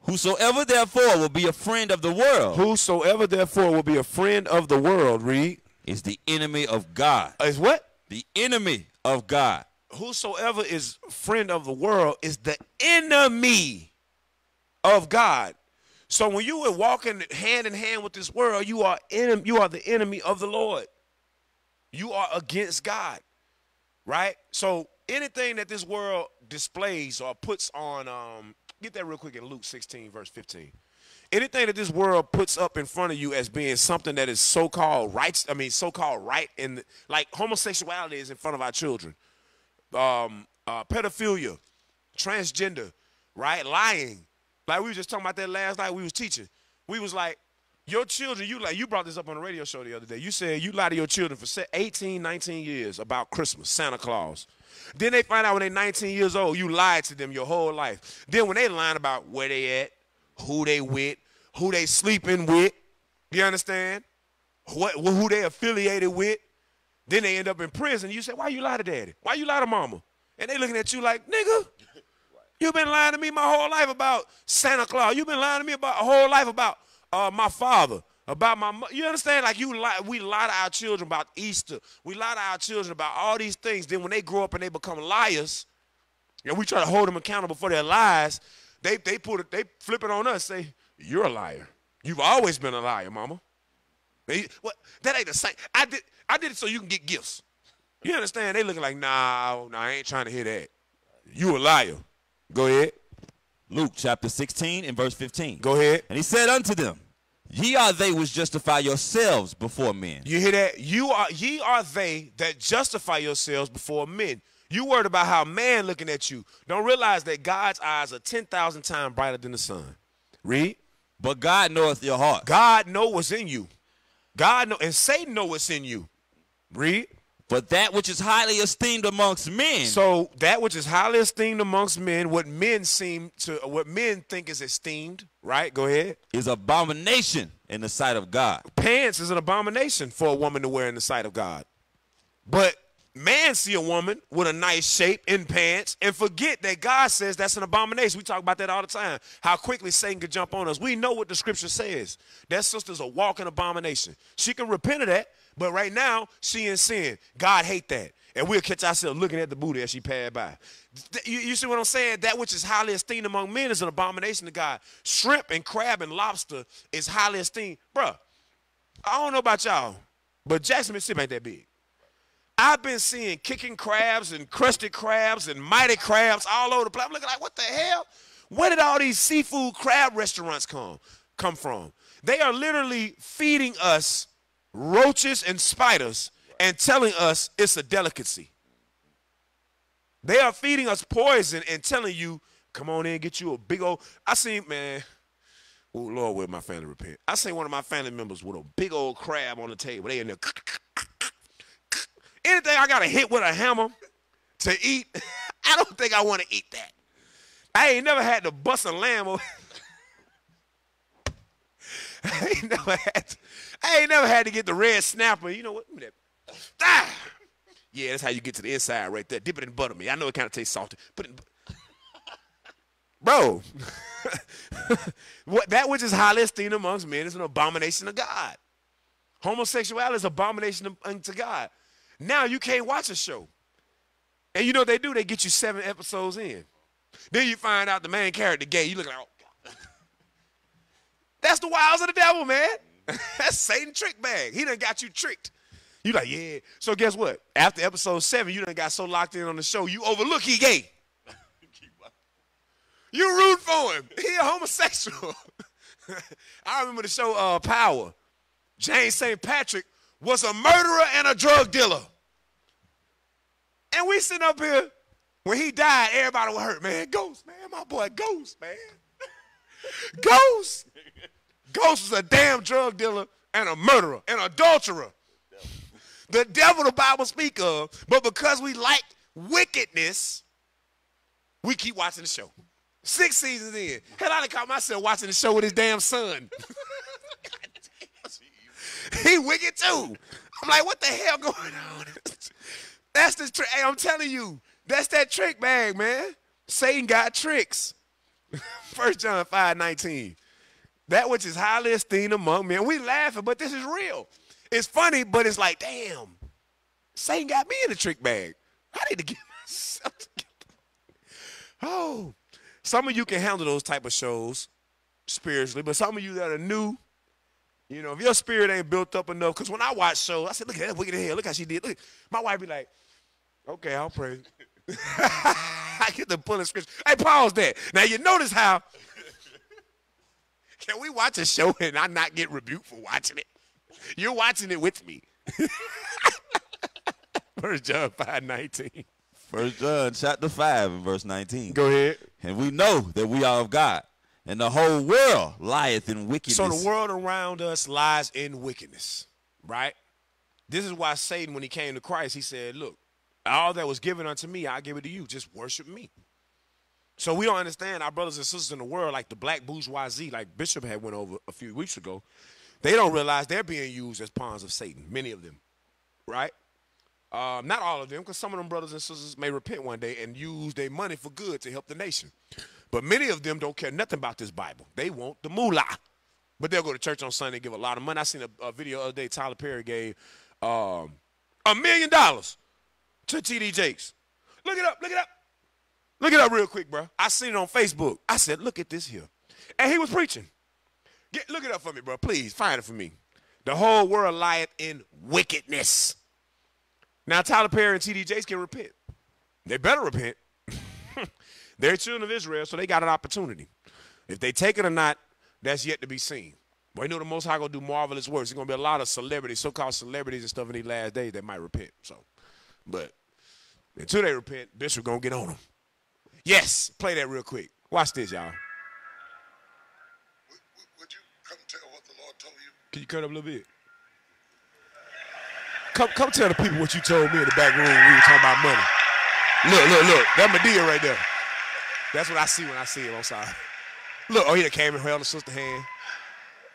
Whosoever therefore will be a friend of the world Whosoever therefore will be a friend of the world, read, is the enemy of God. is what? The enemy of God. Whosoever is friend of the world is the enemy of God. So when you are walking hand in hand with this world, you are en- you are the enemy of the Lord. You are against God. Right? So anything that this world displays or puts on um get that real quick in Luke 16 verse 15. Anything that this world puts up in front of you as being something that is so-called right, I mean so-called right, and like homosexuality is in front of our children um, uh, pedophilia, transgender, right? Lying. Like we was just talking about that last night. We was teaching. We was like, your children, you like you brought this up on the radio show the other day. You said you lie to your children for 18, 19 years about Christmas, Santa Claus. Then they find out when they're 19 years old, you lied to them your whole life. Then when they lying about where they at, who they with, who they sleeping with, you understand? What who they affiliated with, then they end up in prison. You say, why you lie to daddy? Why you lie to mama? And they looking at you like, nigga, you've been lying to me my whole life about Santa Claus. You've been lying to me about a whole life about uh, my father. about my mo- you understand like you lie we lie to our children about easter we lie to our children about all these things then when they grow up and they become liars and we try to hold them accountable for their lies they they put it they flip it on us say you're a liar. You've always been a liar mama. They, what that ain't the same. I did i did it so you can get gifts. You understand? They looking like nah nah i ain't trying to hear that. You a liar. Go ahead. Luke chapter 16 and verse 15. go ahead. And he said unto them, Ye are they which justify yourselves before men. You hear that? You are ye are they that justify yourselves before men. You worried about how man looking at you. Don't realize that God's eyes are 10,000 times brighter than the sun. Read. But God knoweth your heart. God know what's in you. God know and Satan know what's in you. Read. But that which is highly esteemed amongst men So that which is highly esteemed amongst men, what men seem to what men think is esteemed, right? Go ahead. is abomination in the sight of God. pants is an abomination for a woman to wear in the sight of God. But man see a woman with a nice shape in pants and forget that God says that's an abomination. We talk about that all the time. How quickly Satan could jump on us. We know what the scripture says. That sister's a walking abomination. She can repent of that, but right now she in sin. God hate that. And we'll catch ourselves looking at the booty as she passed by. You, you see what I'm saying? That which is highly esteemed among men is an abomination to God. Shrimp and crab and lobster is highly esteemed. Bruh, I don't know about y'all, but Jackson, Mississippi ain't that big. I've been seeing kicking crabs and crusted crabs and mighty crabs all over the place. I'm looking like, what the hell? Where did all these seafood crab restaurants come come from? They are literally feeding us roaches and spiders and telling us it's a delicacy. They are feeding us poison and telling you, come on in, get you a big old. I seen, man, oh Lord, will my family repent? I seen one of my family members with a big old crab on the table. They in there. Anything I got to hit with a hammer to eat, I don't think I want to eat that. I ain't never had to bust a lamb. over- I ain't never had. To, I ain't never had to get the red snapper. You know what? Me. Ah! Yeah, that's how you get to the inside right there. Dip it in buttermilk. I know it kind of tastes salty. Put it in. Bro, what that which is highly esteemed amongst men is an abomination to God. Homosexuality is an abomination unto God. Now you can't watch a show. And you know what they do? They get you seven episodes in. Then you find out the main character gay. You look like, oh. That's the wiles of the devil, man. That's Satan trick bag. He done got you tricked. You like, yeah. So guess what? After episode seven, you done got so locked in on the show, you overlook he gay. You root for him. He a homosexual. I remember the show uh, Power. James St. Patrick was a murderer and a drug dealer. And we sitting up here, when he died, everybody was hurt. Man, Ghost, man, my boy Ghost, man. Ghost. Ghost was a damn drug dealer and a murderer, an adulterer. The devil the Bible speak of, but because we like wickedness, we keep watching the show. Six seasons in. Hell, I done caught myself watching the show with his damn son. he wicked too. I'm like, what the hell going on? That's the trick. Hey, I'm telling you, that's that trick bag, man. Satan got tricks. First John 5 19. That which is highly esteemed among men. We laughing, but this is real. It's funny, but it's like, damn, Satan got me in the trick bag. I need to get myself together. Oh, some of you can handle those type of shows spiritually, but some of you that are new, you know, if your spirit ain't built up enough, because when I watch shows, I said, look at that wicked hair. Look how she did. Look, my wife be like, okay, I'll pray. I get the pulling scripture. Hey, pause that. Now you notice how. Can we watch a show and I not get rebuked for watching it? You're watching it with me. First John 5 19. First John chapter 5 and verse 19. Go ahead. And we know that we are of God, and the whole world lieth in wickedness. So the world around us lies in wickedness, right? This is why Satan, when he came to Christ, he said, Look, all that was given unto me, I give it to you. Just worship me. So we don't understand our brothers and sisters in the world, like the black bourgeoisie, like Bishop had went over a few weeks ago. They don't realize they're being used as pawns of Satan, many of them, right? Um, not all of them, because some of them brothers and sisters may repent one day and use their money for good to help the nation. But many of them don't care nothing about this Bible. They want the moolah. but they'll go to church on Sunday and give a lot of money. I seen a, a video the other day. Tyler Perry gave um, a million dollars to TD Jakes. Look it up. Look it up. Look it up real quick, bro. I seen it on Facebook. I said, look at this here, and he was preaching. Get, look it up for me, bro. Please find it for me. The whole world lieth in wickedness. Now Tyler Perry and TD Jakes can repent. They better repent. They're children of Israel, so they got an opportunity. If they take it or not, that's yet to be seen. But you know the Most High gonna do marvelous works. There's gonna be a lot of celebrities, so-called celebrities and stuff in these last days that might repent. So, but until they repent, Bishop gonna get on them. Yes, play that real quick. Watch this, y'all. Would, would you come tell what the Lord told you? Can you cut up a little bit? Come, come tell the people what you told me in the back room when we were talking about money. Look, look, look. That Madea right there. That's what I see when I see him. I'm sorry. Look, oh, he came and held the sister hand.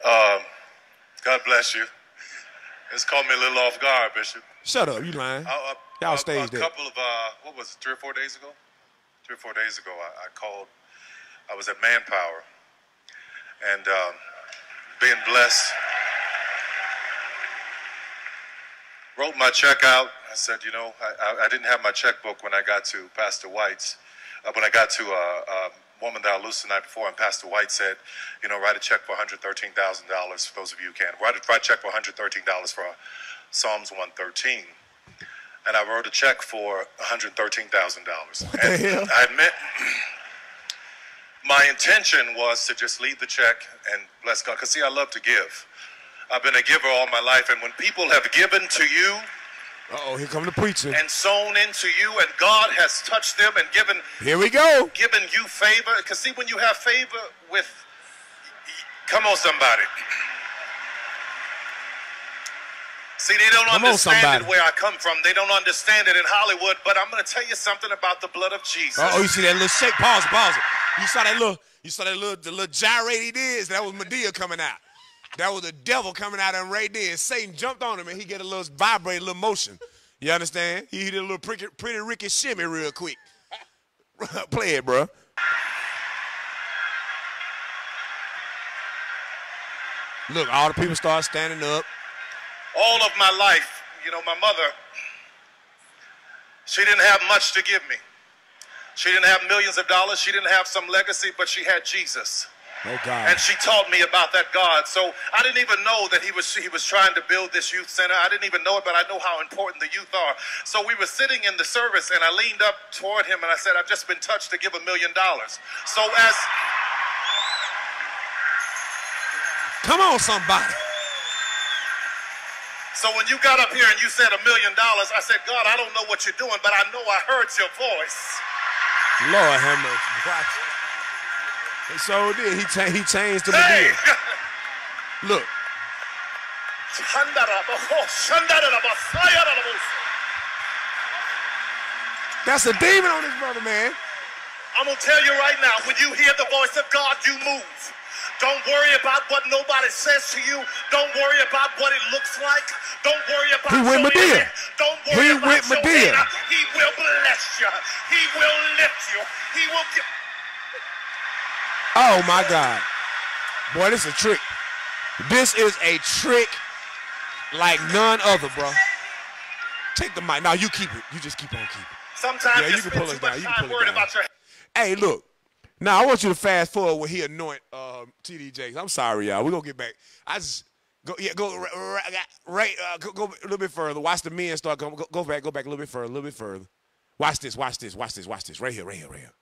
Um, God bless you. It's caught me a little off guard, Bishop. Shut up, you lying. Uh, uh, Y'all a, staged a couple of uh, what was it, three or four days ago? Three or four days ago, I, I called. I was at Manpower, and um, being blessed. Wrote my check out. I said, you know, I, I, I didn't have my checkbook when I got to Pastor White's. Uh, when I got to a, um, Woman That I lost the night before, and Pastor White said, you know, write a check for $113,000 for those of you who can. Write a, write a check for $113 for Psalms 113 and I wrote a check for $113,000. What? I admit, my intention was to just leave the check and bless God. Because, see, I love to give. I've been a giver all my life, and when people have given to you Uh-oh, here come the preacher. and sown into you, and God has touched them and given Here we go. given you favor, because see, when you have favor with, come on, somebody. See, they don't Come understand it where I come from. They don't understand it in Hollywood. But I'm going to tell you something about the blood of Jesus. Oh, you see that little shake? Pause, pause. it. You saw that little, you saw that little, the little gyrate he did. That was Madea coming out. That was the devil coming out of him right there. Satan jumped on him and he get a little vibrate, a little motion. You understand? He did a little pretty, pretty Ricky shimmy real quick. Play it, bro. Look, all the people start standing up. all of my life, you know, my mother, she didn't have much to give me. She didn't have millions of dollars. She didn't have some legacy, but she had Jesus. Oh God. And she taught me about that God. So I didn't even know that he was he was trying to build this youth center. I didn't even know it, but I know how important the youth are. So we were sitting in the service and I leaned up toward him and I said, I've just been touched to give a million dollars. So as Come on, somebody. so when you got up here and you said a million dollars, I said, God, I don't know what you're doing, but I know I heard your voice. Lord have mercy. So did. He, cha- he changed the Hey! Madea. Look. That's a demon on this brother, man. I'm gonna tell you right now, when you hear the voice of God, you move. Don't worry about what nobody says to you. Don't worry about what it looks like. Don't worry about He went Madea. Don't worry He about went Madea. He will bless you. He will lift you. He will give. Oh my God. Boy, this is a trick. This is a trick like none other, bro. Take the mic. Now you keep it. You just keep on keeping. Sometimes Yeah, you, you can pull us down. You can pull it worried down. about your. Hey, look. Now I want you to fast forward when he anoint um, TD Jakes. I'm sorry, y'all. We're gonna get back. I just go yeah, go right, right, right uh, go, go a little bit further. Watch the men start going. Go, go back, go back a little bit further, a little bit further. Watch this, watch this, watch this, watch this. Right here, right here, right here.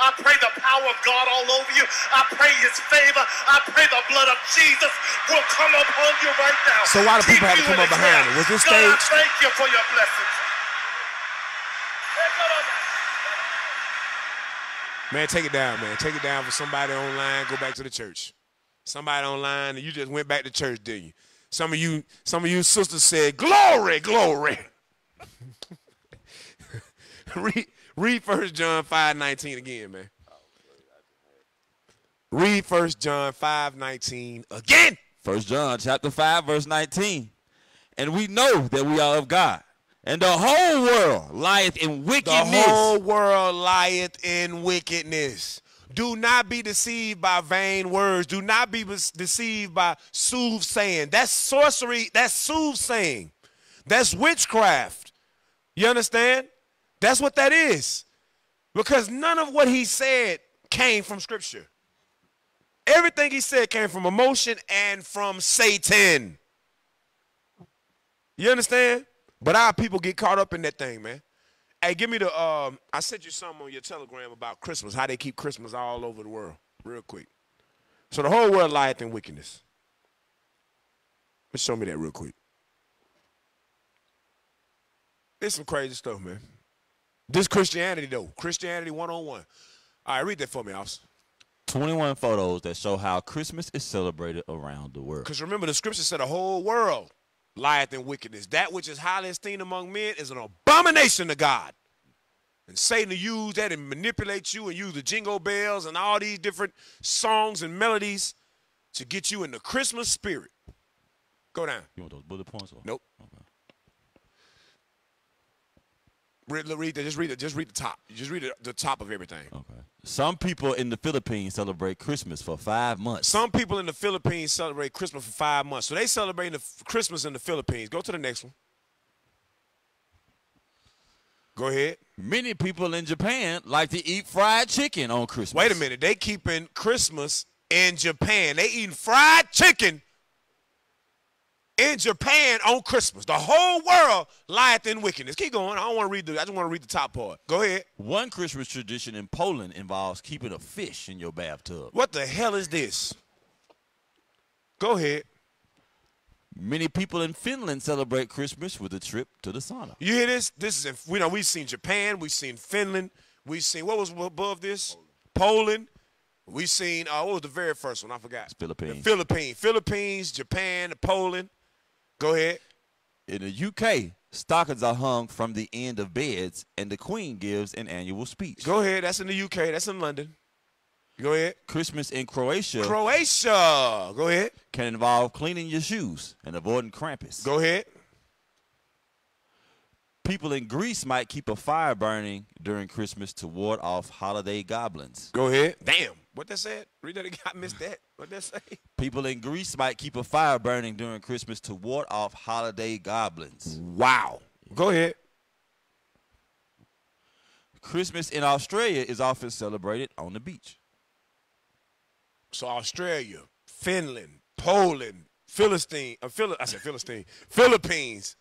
I pray the power of God all over you. I pray His favor. I pray the blood of Jesus will come upon you right now. So why do people have to come up behind him? Was this God, I thank you for your blessings. Man, take it down, man. Take it down for somebody online. Go back to the church. Somebody online, and you just went back to church, didn't you? Some of you, some of you sisters said, "Glory, glory." read, read First John five nineteen again, man. Read First John five nineteen again. First John chapter 5 verse 19. And we know that we are of God. And the whole world lieth in wickedness. The whole world lieth in wickedness. Do not be deceived by vain words. Do not be deceived by soothsaying. That's sorcery. That's soothsaying. That's witchcraft. You understand? That's what that is. Because none of what he said came from Scripture. Everything he said came from emotion and from Satan. You understand? But our people get caught up in that thing, man. Hey, give me the. Um, I sent you something on your telegram about Christmas, how they keep Christmas all over the world, real quick. So the whole world lieth in wickedness. Let's show me that real quick. It's some crazy stuff, man. This Christianity though, Christianity one on one. All right, read that for me, officer. 21 photos that show how Christmas is celebrated around the world. Because remember, the scripture said the whole world lieth in wickedness. That which is highly esteemed among men is an abomination to God. And Satan to use that and manipulate you and use the jingle bells and all these different songs and melodies to get you in the Christmas spirit. Go down. You want those bullet points? Or? Nope. Read, read the, just read it. Just read the top. Just read the, the top of everything. Okay. Some people in the Philippines celebrate Christmas for five months. Some people in the Philippines celebrate Christmas for five months. So they celebrate the Christmas in the Philippines. Go to the next one. Go ahead. Many people in Japan like to eat fried chicken on Christmas. Wait a minute. They keeping Christmas in Japan. They eating fried chicken in Japan on Christmas. The whole world lieth in wickedness. Keep going. I don't want to read the. I just want to read the top part. Go ahead. One Christmas tradition in Poland involves keeping a fish in your bathtub. What the hell is this? Go ahead. Many people in Finland celebrate Christmas with a trip to the sauna. You hear this? This is we know we've seen Japan, we've seen Finland, we've seen what was above this? Poland. We've seen uh, what was the very first one? I forgot. Philippines. The Philippines, Philippines, Japan, Poland. Go ahead. In the UK, stockings are hung from the end of beds, and the Queen gives an annual speech. Go ahead. That's in the UK. That's in London. Go ahead. Christmas in Croatia Croatia. Go ahead. can involve cleaning your shoes and avoiding Krampus. Go ahead. People in Greece might keep a fire burning during Christmas to ward off holiday goblins. Go ahead. Damn. What that said? Read that again. I missed that. What that say? People in Greece might keep a fire burning during Christmas to ward off holiday goblins. Wow. Go ahead. Christmas in Australia is often celebrated on the beach. So Australia, Finland, Poland, Philistine, uh, Phil- I said Philistine, Philippines.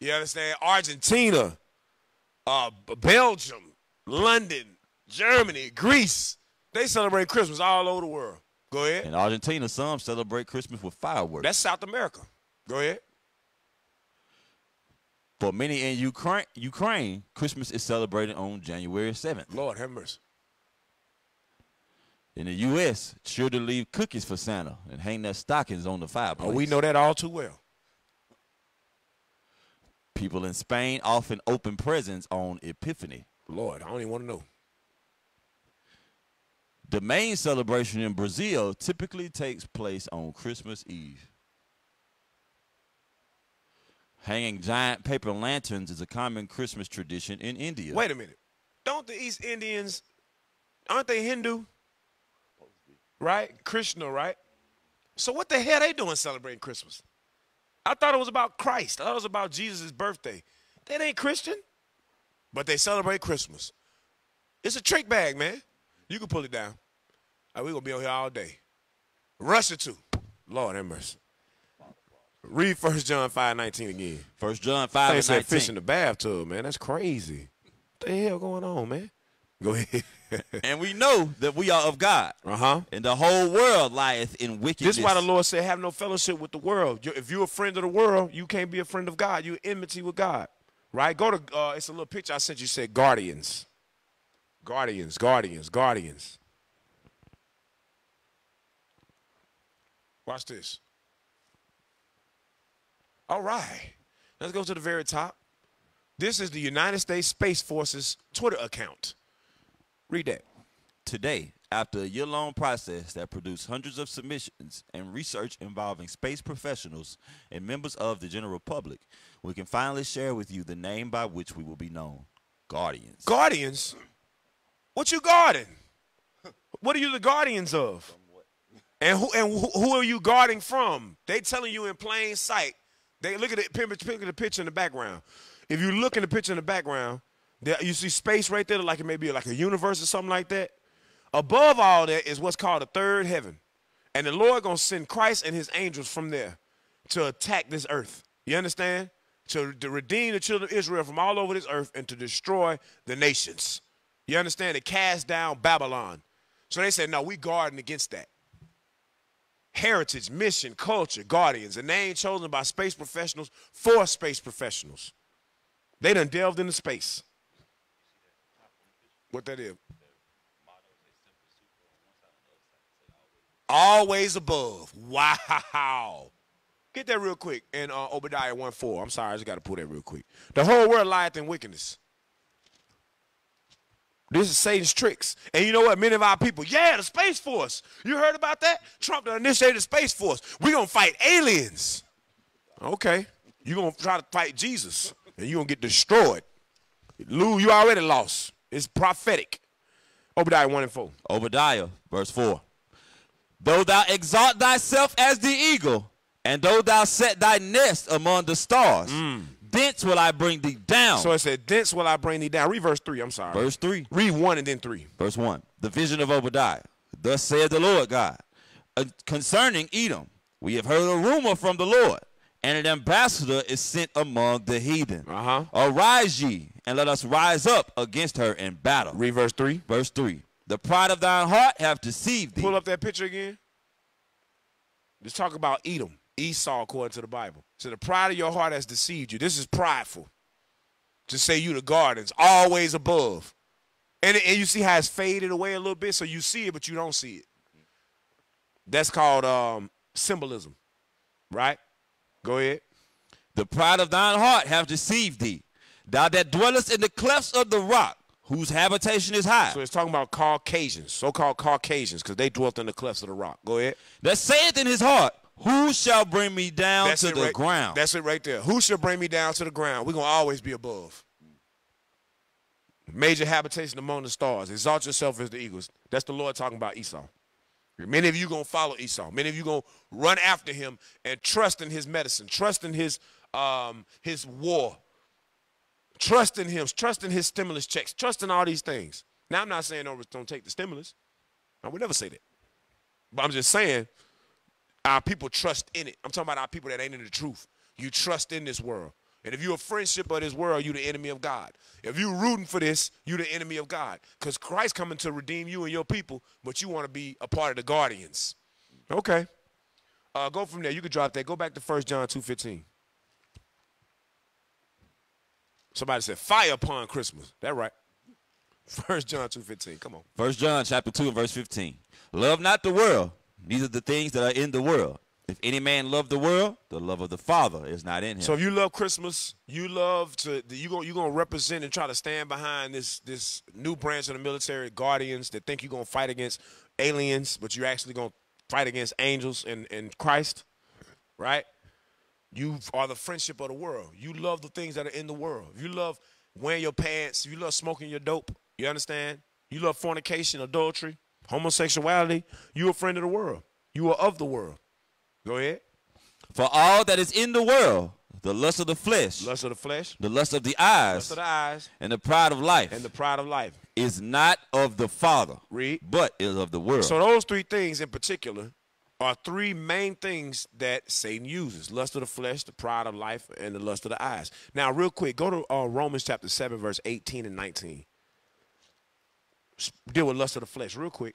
You understand? Argentina, uh, Belgium, London, Germany, Greece. They celebrate Christmas all over the world. Go ahead. In Argentina, some celebrate Christmas with fireworks. That's South America. Go ahead. For many in Ukraine, Ukraine, Christmas is celebrated on January 7th. Lord have mercy. In the U.S., children leave cookies for Santa and hang their stockings on the fireplace. Oh, we know that all too well. People in Spain often open presents on Epiphany. Lord, I don't even want to know. The main celebration in Brazil typically takes place on Christmas Eve. Hanging giant paper lanterns is a common Christmas tradition in India. Wait a minute. Don't the East Indians, aren't they Hindu? Right? Krishna, right? So what the hell they doing celebrating Christmas? I thought it was about Christ. I thought it was about Jesus' birthday. That ain't Christian. But they celebrate Christmas. It's a trick bag, man. You can pull it down. Right, we gonna be on here all day. Russia too. Lord have mercy. Read First John 5 19 again. First John 5 They and said 19. fish in the bathtub, man. That's crazy. What the hell going on, man? Go ahead. and we know that we are of God. uh huh. And the whole world lieth in wickedness. This is why the Lord said, "Have no fellowship with the world." If you're a friend of the world, you can't be a friend of God. You're enmity with God, right? Go to. Uh, it's a little picture I sent you. Said guardians, guardians, guardians, guardians. Watch this. All right, let's go to the very top. This is the United States Space Force's Twitter account. Read that. Today, after a year long process that produced hundreds of submissions and research involving space professionals and members of the general public, we can finally share with you the name by which we will be known Guardians. Guardians? What you guarding? What are you the guardians of? And who and who, who are you guarding from? They telling you in plain sight. They look at the pic- pic- the picture in the background. If you look in the picture in the background, there, you see space right there, like it may be like a universe or something like that. Above all that is what's called a third heaven, and the Lord gonna send Christ and His angels from there to attack this earth. You understand? To, to redeem the children of Israel from all over this earth and to destroy the nations. You understand? To cast down Babylon. So they said, no, we guarding against that. Heritage, mission, culture, guardians, a name chosen by space professionals for space professionals. They done delved into space. What that is? Always above. Wow. Get that real quick in uh, Obadiah 1 4. I'm sorry, I just got to pull that real quick. The whole world lieth in wickedness. This is Satan's tricks. And you know what? Many of our people, yeah, the Space Force. You heard about that? Trump initiated the Space Force. we going to fight aliens. Okay. you going to try to fight Jesus, and you going to get destroyed. Lou, you already lost. It's prophetic. Obadiah 1 and 4. Obadiah, verse 4. Though thou exalt thyself as the eagle, and though thou set thy nest among the stars, mm. Thence will I bring thee down. So it said, Thence will I bring thee down. Read verse 3. I'm sorry. verse 3. Read 1 and then 3. Verse 1. The vision of Obadiah. Thus saith the Lord God. Uh, concerning Edom, we have heard a rumor from the Lord, and an ambassador is sent among the heathen. Uh-huh. Arise ye, and let us rise up against her in battle. Read verse 3. Verse 3. The pride of thine heart have deceived thee. Pull up that picture again. Let's talk about Edom, Esau, according to the Bible. So the pride of your heart has deceived you. This is prideful. To say you the guardians, always above. And, and you see how it's faded away a little bit, so you see it, but you don't see it. That's called um, symbolism, right? Go ahead. The pride of thine heart have deceived thee. Thou that dwellest in the clefts of the rock, whose habitation is high. So it's talking about Caucasians, so-called Caucasians, because they dwelt in the clefts of the rock. Go ahead. that saith in his heart, Who shall bring me down to the right, ground? That's it right there. Who shall bring me down to the ground? We're gonna always be above. Major habitation among the stars. Exalt yourself as the eagles. That's the Lord talking about Esau. Many of you gonna follow Esau. Many of you gonna run after him and trust in his medicine, trust in his um, his war, trust in him, trust in his stimulus checks, trust in all these things. Now I'm not saying don't, don't take the stimulus. I would never say that. But I'm just saying our people trust in it. I'm talking about our people that ain't in the truth. You trust in this world. And if you're a friendship of this world, you're the enemy of God. If you're rooting for this, you're the enemy of God. Because Christ coming to redeem you and your people, but you want to be a part of the guardians. Okay. Uh, go from there. You can drop that. Go back to 1 John 2.15. Somebody said, fire upon Christmas. That right. 1 John 2.15. Come on. First John chapter 2 and verse 15. Love not the world, neither the things that are in the world. If any man love the world, the love of the Father is not in him. So if you love Christmas, you love to you going you gonna represent and try to stand behind this this new branch of the military, guardians that think you're gonna fight against aliens, but you're actually gonna fight against angels and, and Christ, right? You are the friendship of the world. You love the things that are in the world. You love wearing your pants. You love smoking your dope. You understand? You love fornication, adultery, homosexuality. You a friend of the world. You are of the world. Go ahead. For all that is in the world, the lust of the flesh, Lust of the flesh, the lust of the eyes, lust of the eyes, and the pride of life and the pride of life. is not of the Father, Read. but is of the world. So those three things in particular are three main things that Satan uses: lust of the flesh, the pride of life, and the lust of the eyes. Now, real quick, go to uh, Romans chapter seven, verse eighteen and nineteen. Deal with lust of the flesh, real quick.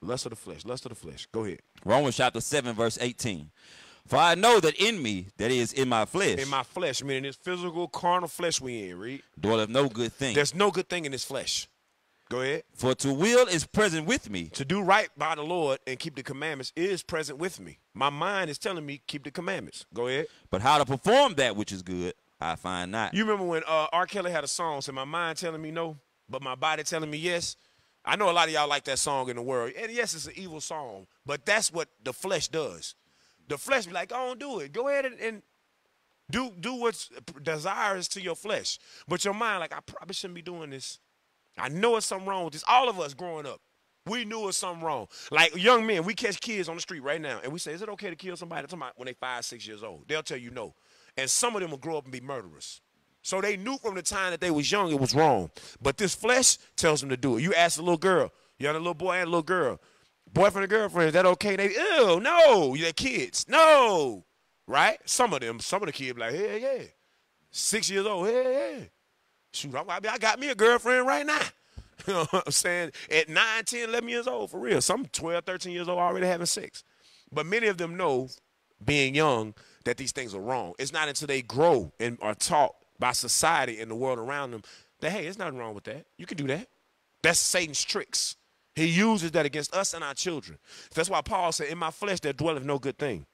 Lust of the flesh, lust of the flesh. Go ahead. Romans chapter 7, verse 18. For I know that in me, that is in my flesh, In my flesh, meaning this physical, carnal flesh we in. Read. dwelleth no good thing. There's no good thing in this flesh. Go ahead. For to will is present with me, To do right by the Lord and keep the commandments is present with me. My mind is telling me keep the commandments. Go ahead. but how to perform that which is good, I find not. You remember when uh, R. Kelly had a song, said my mind telling me no, but my body telling me yes. I know a lot of y'all like that song in the world, and yes, it's an evil song, but that's what the flesh does. The flesh be like, I don't do it. Go ahead and, and do do what's desires to your flesh, but your mind like, I probably shouldn't be doing this. I know it's something wrong with this. All of us growing up, we knew it's something wrong. Like young men, we catch kids on the street right now, and we say, "Is it okay to kill somebody?" When they five, six years old, they'll tell you no, and some of them will grow up and be murderers. So they knew from the time that they was young it was wrong. But this flesh tells them to do it. You ask a little girl, you got a little boy and a little girl, boyfriend and girlfriend, is that okay? They, ew, no, they're kids, no, right? Some of them, some of the kids like, yeah, yeah, six years old, yeah, yeah. Shoot, I, I got me a girlfriend right now. You know what I'm saying? At 9, 10, 11 years old, for real. Some 12, 13 years old already having sex. But many of them know, being young, that these things are wrong. It's not until they grow and are taught by society and the world around them that, hey, there's nothing wrong with that. You can do that. That's Satan's tricks. He uses that against us and our children. That's why Paul said, "In my flesh there dwelleth no good thing."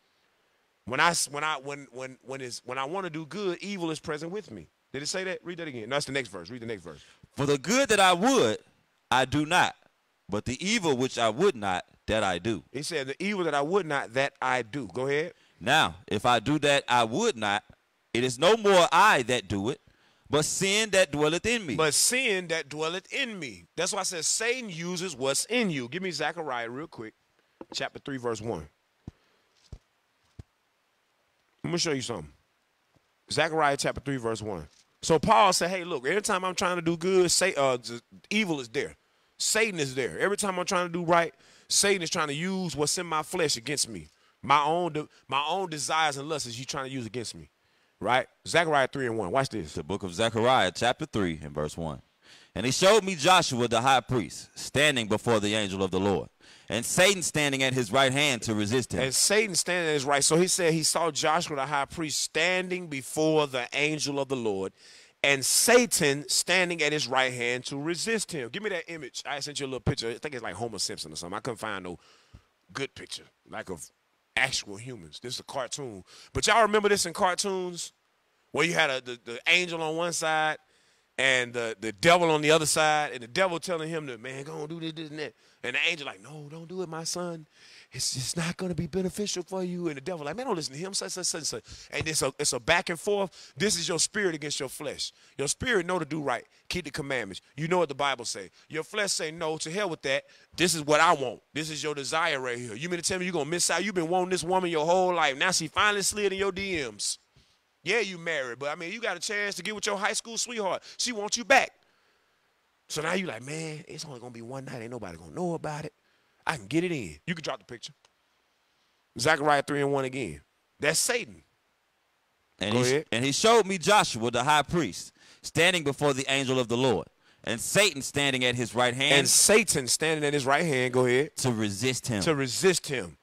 When I when I when when when is when I want to do good, evil is present with me. Did it say that? Read that again. No, that's the next verse. Read the next verse. For the good that I would, I do not, but the evil which I would not, that I do. He said, "The evil that I would not, that I do." Go ahead. Now, if I do that I would not, it is no more I that do it, but sin that dwelleth in me. But sin that dwelleth in me. That's why I said Satan uses what's in you. Give me Zechariah real quick, chapter three, verse one. I'm gonna show you something. Zechariah chapter 3, verse 1. So Paul said, Hey, look, every time I'm trying to do good, say uh evil is there. Satan is there. Every time I'm trying to do right, Satan is trying to use what's in my flesh against me. My own my own desires and lusts is he trying to use against me. Right? Zechariah 3 and 1. Watch this. the book of Zechariah, chapter 3, and verse 1. And he showed me Joshua the high priest standing before the angel of the Lord, and Satan standing at his right hand to resist him. And Satan standing at his right. So he said he saw Joshua the high priest standing before the angel of the Lord, and Satan standing at his right hand to resist him. Give me that image. I sent you a little picture. I think it's like Homer Simpson or something. I couldn't find no good picture, like of actual humans. This is a cartoon. But y'all remember this in cartoons? Where you had a, the, the angel on one side and the, the devil on the other side, and the devil telling him that, man, go on, do this, this, and that. And the angel like, no, don't do it, my son. It's it's not going to be beneficial for you. And the devil like, man, don't listen to him. Such, such, such, such. And it's a, it's a back and forth. This is your spirit against your flesh. Your spirit know to do right. Keep the commandments. You know what the Bible say. Your flesh say, no, to hell with that. This is what I want. This is your desire right here. You mean to tell me you're going to miss out? You've been wanting this woman your whole life. Now she finally slid in your DMs. Yeah, you married, but I mean, you got a chance to get with your high school sweetheart. She wants you back. So now you like, man, it's only gonna be one night. Ain't nobody gonna know about it. I can get it in. You can drop the picture. Zechariah 3 and 1 again. That's Satan. And Go he, ahead. and he showed me Joshua the high priest standing before the angel of the Lord, and Satan standing at his right hand And Satan standing at his right hand, go ahead, to resist him. to resist him.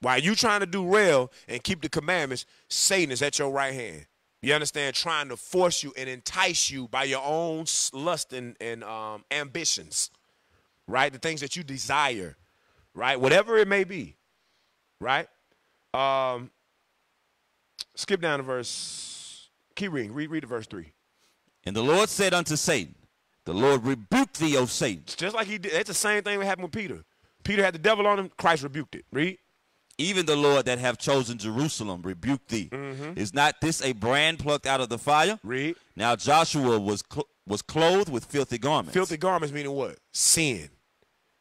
While you trying to do well and keep the commandments, Satan is at your right hand. You understand? Trying to force you and entice you by your own lust and, and um, ambitions, right? The things that you desire, right? Whatever it may be, right? Um, skip down to verse. Keep reading. Read, read the verse three. and the Lord said unto Satan, The Lord rebuked thee, O Satan. Just like he did. That's the same thing that happened with Peter. Peter had the devil on him. Christ rebuked it. Read. Even the Lord that have chosen Jerusalem rebuked thee. Mm-hmm. Is not this a brand plucked out of the fire? Read. Now Joshua was cl- was clothed with filthy garments, Filthy garments meaning what? Sin.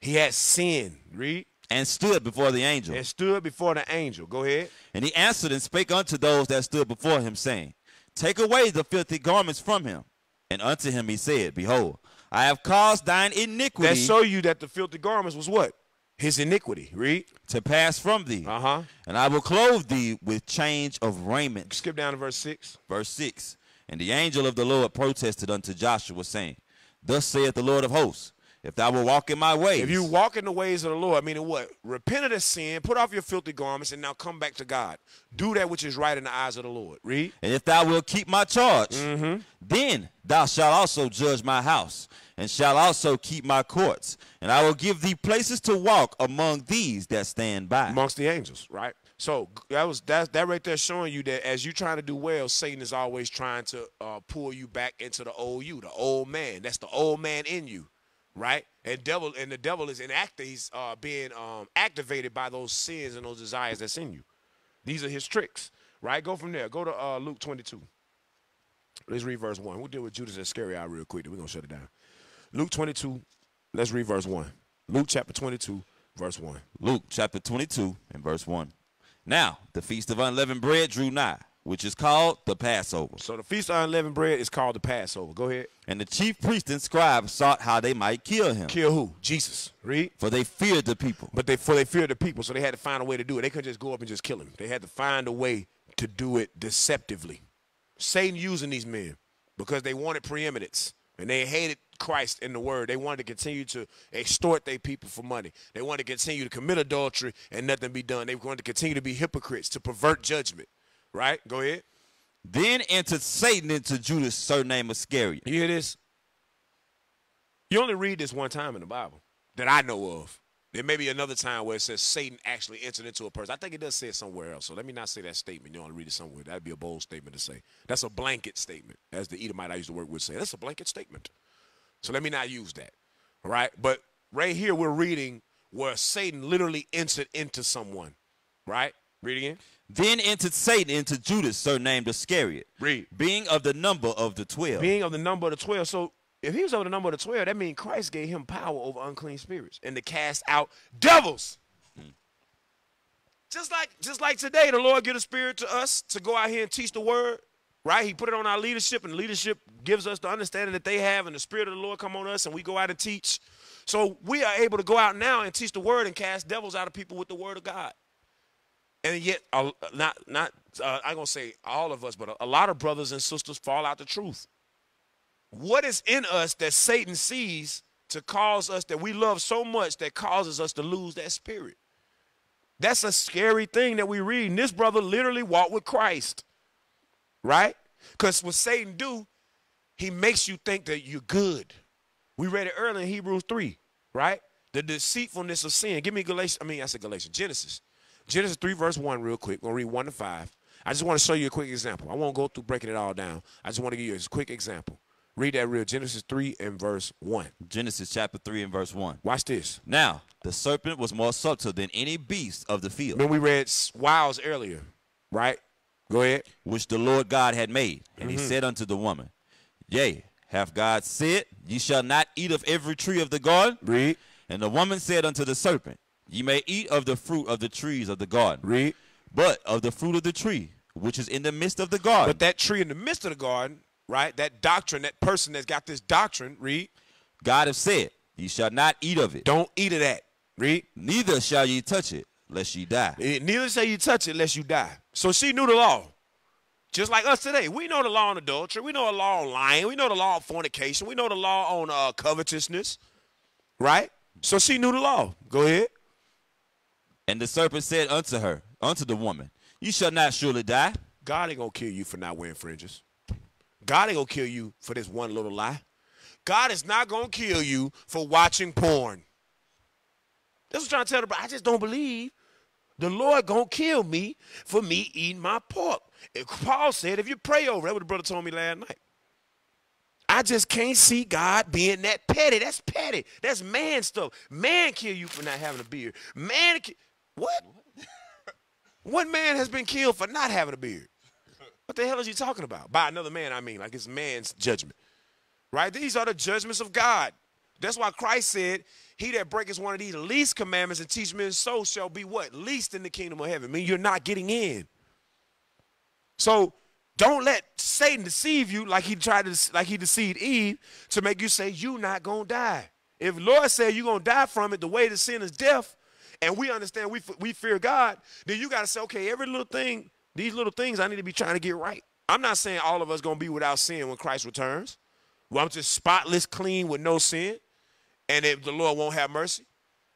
He had sin. Read. and stood before the angel. And stood before the angel. Go ahead. And he answered and spake unto those that stood before him, saying, Take away the filthy garments from him. And unto him he said, Behold, I have caused thine iniquity That show you that the filthy garments was what? His iniquity. Read. to pass from thee. Uh huh. And I will clothe thee with change of raiment. Skip down to verse 6. Verse 6. And the angel of the Lord protested unto Joshua, saying, Thus saith the Lord of hosts, if thou wilt walk in my ways, If you walk in the ways of the Lord, meaning what? Repent of the sin, put off your filthy garments, and now come back to God. Do that which is right in the eyes of the Lord. Read. And if thou wilt keep my charge, Mm-hmm. then thou shalt also judge my house, and shalt also keep my courts. And I will give thee places to walk among these that stand by. amongst the angels, right? So that was that that right there showing you that as you're trying to do well, Satan is always trying to uh, pull you back into the old you, the old man. That's the old man in you, right? And devil and the devil is in act. He's uh, being um, activated by those sins and those desires that's in you. These are his tricks, right? Go from there. Go to uh, Luke twenty two. Let's read verse one. We'll deal with Judas Iscariot real quick. Then we're gonna shut it down. Luke 22. Let's read verse 1. Luke chapter 22, verse 1. Luke chapter 22 and verse 1. Now, the feast of unleavened bread drew nigh, which is called the Passover. So the feast of unleavened bread is called the Passover. Go ahead. And the chief priests and scribes sought how they might kill him, Kill who? Jesus. Read. for they feared the people. But they for they feared the people, so they had to find a way to do it. They couldn't just go up and just kill him. They had to find a way to do it deceptively. Satan using these men because they wanted preeminence and they hated Christ in the word. They wanted to continue to extort their people for money. They wanted to continue to commit adultery and nothing be done. They wanted to continue to be hypocrites, to pervert judgment. Right? Go ahead. Then entered Satan into Judas, surnamed Iscariot. You hear this? You only read this one time in the Bible that I know of. There may be another time where it says Satan actually entered into a person. I think it does say it somewhere else. So let me not say that statement. You only read it somewhere. That'd be a bold statement to say. That's a blanket statement, as the Edomite I used to work with say. That's a blanket statement. So let me not use that. All right? But right here we're reading where Satan literally entered into someone. Right? Read again. Then entered Satan into Judas, surnamed Iscariot, Read. being of the number of the twelve. being of the number of the 12. So if he was of the number of the 12, that means Christ gave him power over unclean spirits and to cast out devils. Hmm. Just like just like today, the Lord give a spirit to us to go out here and teach the word, right? He put it on our leadership, and leadership gives us the understanding that they have, and the spirit of the Lord come on us, and we go out and teach. So we are able to go out now and teach the word and cast devils out of people with the word of God. And yet, uh, not not uh, I'm gonna say all of us, but a, a lot of brothers and sisters fall out the truth. What is in us that Satan sees to cause us that we love so much that causes us to lose that spirit? That's a scary thing that we read. And this brother literally walked with Christ, right? Because what Satan do, he makes you think that you're good. We read it earlier in Hebrews 3, right? The deceitfulness of sin. Give me Galatians, I mean, I said Galatians, Genesis. Genesis 3, verse 1, real quick. We'll read 1 to 5. I just want to show you a quick example. I won't go through breaking it all down. I just want to give you a quick example. Read that real. Genesis 3 and verse 1. Genesis chapter 3 and verse 1. Watch this. Now, the serpent was more subtle than any beast of the field, Remember we read wiles earlier, right? Go ahead. which the Lord God had made. And Mm-hmm. he said unto the woman, Yea, hath God said, Ye shall not eat of every tree of the garden? Read. And the woman said unto the serpent, Ye may eat of the fruit of the trees of the garden, Read. but of the fruit of the tree which is in the midst of the garden, But that tree in the midst of the garden, right? That doctrine, that person that's got this doctrine, read. God hath said, Ye shall not eat of it, Don't eat of that. Read. neither shall ye touch it, lest ye die. Eh, Neither shall you touch it lest you die. So she knew the law. Just like us today. We know the law on adultery. We know the law on lying. We know the law on fornication. We know the law on uh, covetousness. Right? So she knew the law. Go ahead. And the serpent said unto her, unto the woman, You shall not surely die. God ain't gonna kill you for not wearing fringes. God ain't gonna kill you for this one little lie. God is not gonna kill you for watching porn. That's what I'm trying to tell the brother. I just don't believe the Lord gonna kill me for me eating my pork. If Paul said, if you pray over, that what the brother told me last night. I just can't see God being that petty. That's petty. That's man stuff. Man kill you for not having a beard. Man, what? What man has been killed for not having a beard? What the hell is he talking about? By another man, I mean, like it's man's judgment. Right? These are the judgments of God. That's why Christ said, He that breaketh one of these least commandments and teach men so shall be what? Least in the kingdom of heaven. I mean, you're not getting in. So don't let Satan deceive you like he tried to like he deceived Eve to make you say you're not gonna die. If Lord said you're gonna die from it, the way to sin is death, and we understand we we fear God, then you gotta say, okay, every little thing, these little things I need to be trying to get right. I'm not saying all of us gonna be without sin when Christ returns. Well, I'm just spotless, clean with no sin, and if the Lord won't have mercy.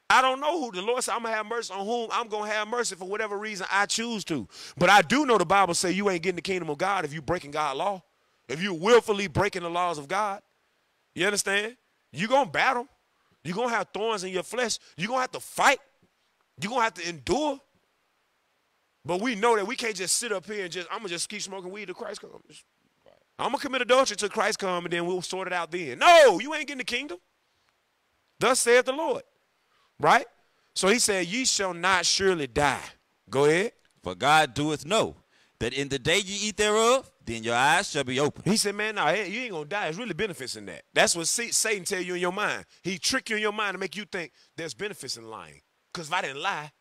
I don't know who the Lord said I'm gonna have mercy on whom I'm gonna have mercy for whatever reason I choose to. But I do know the Bible say you ain't getting the kingdom of God if you breaking God's law. If you willfully breaking the laws of God. You understand? you gonna battle. you gonna have thorns in your flesh. you gonna have to fight. You gonna have to endure. But we know that we can't just sit up here and just I'm gonna just keep smoking weed till Christ comes. I'm gonna commit adultery till Christ come and then we'll sort it out then. No, you ain't getting the kingdom. Thus saith the Lord. Right? So he said, Ye shall not surely die. Go ahead. For God doeth know that in the day ye eat thereof, then your eyes shall be open. He said, man, no, you ain't gonna die. There's really benefits in that. That's what Satan tell you in your mind. He trick you in your mind to make you think there's benefits in lying. Cause if I didn't lie,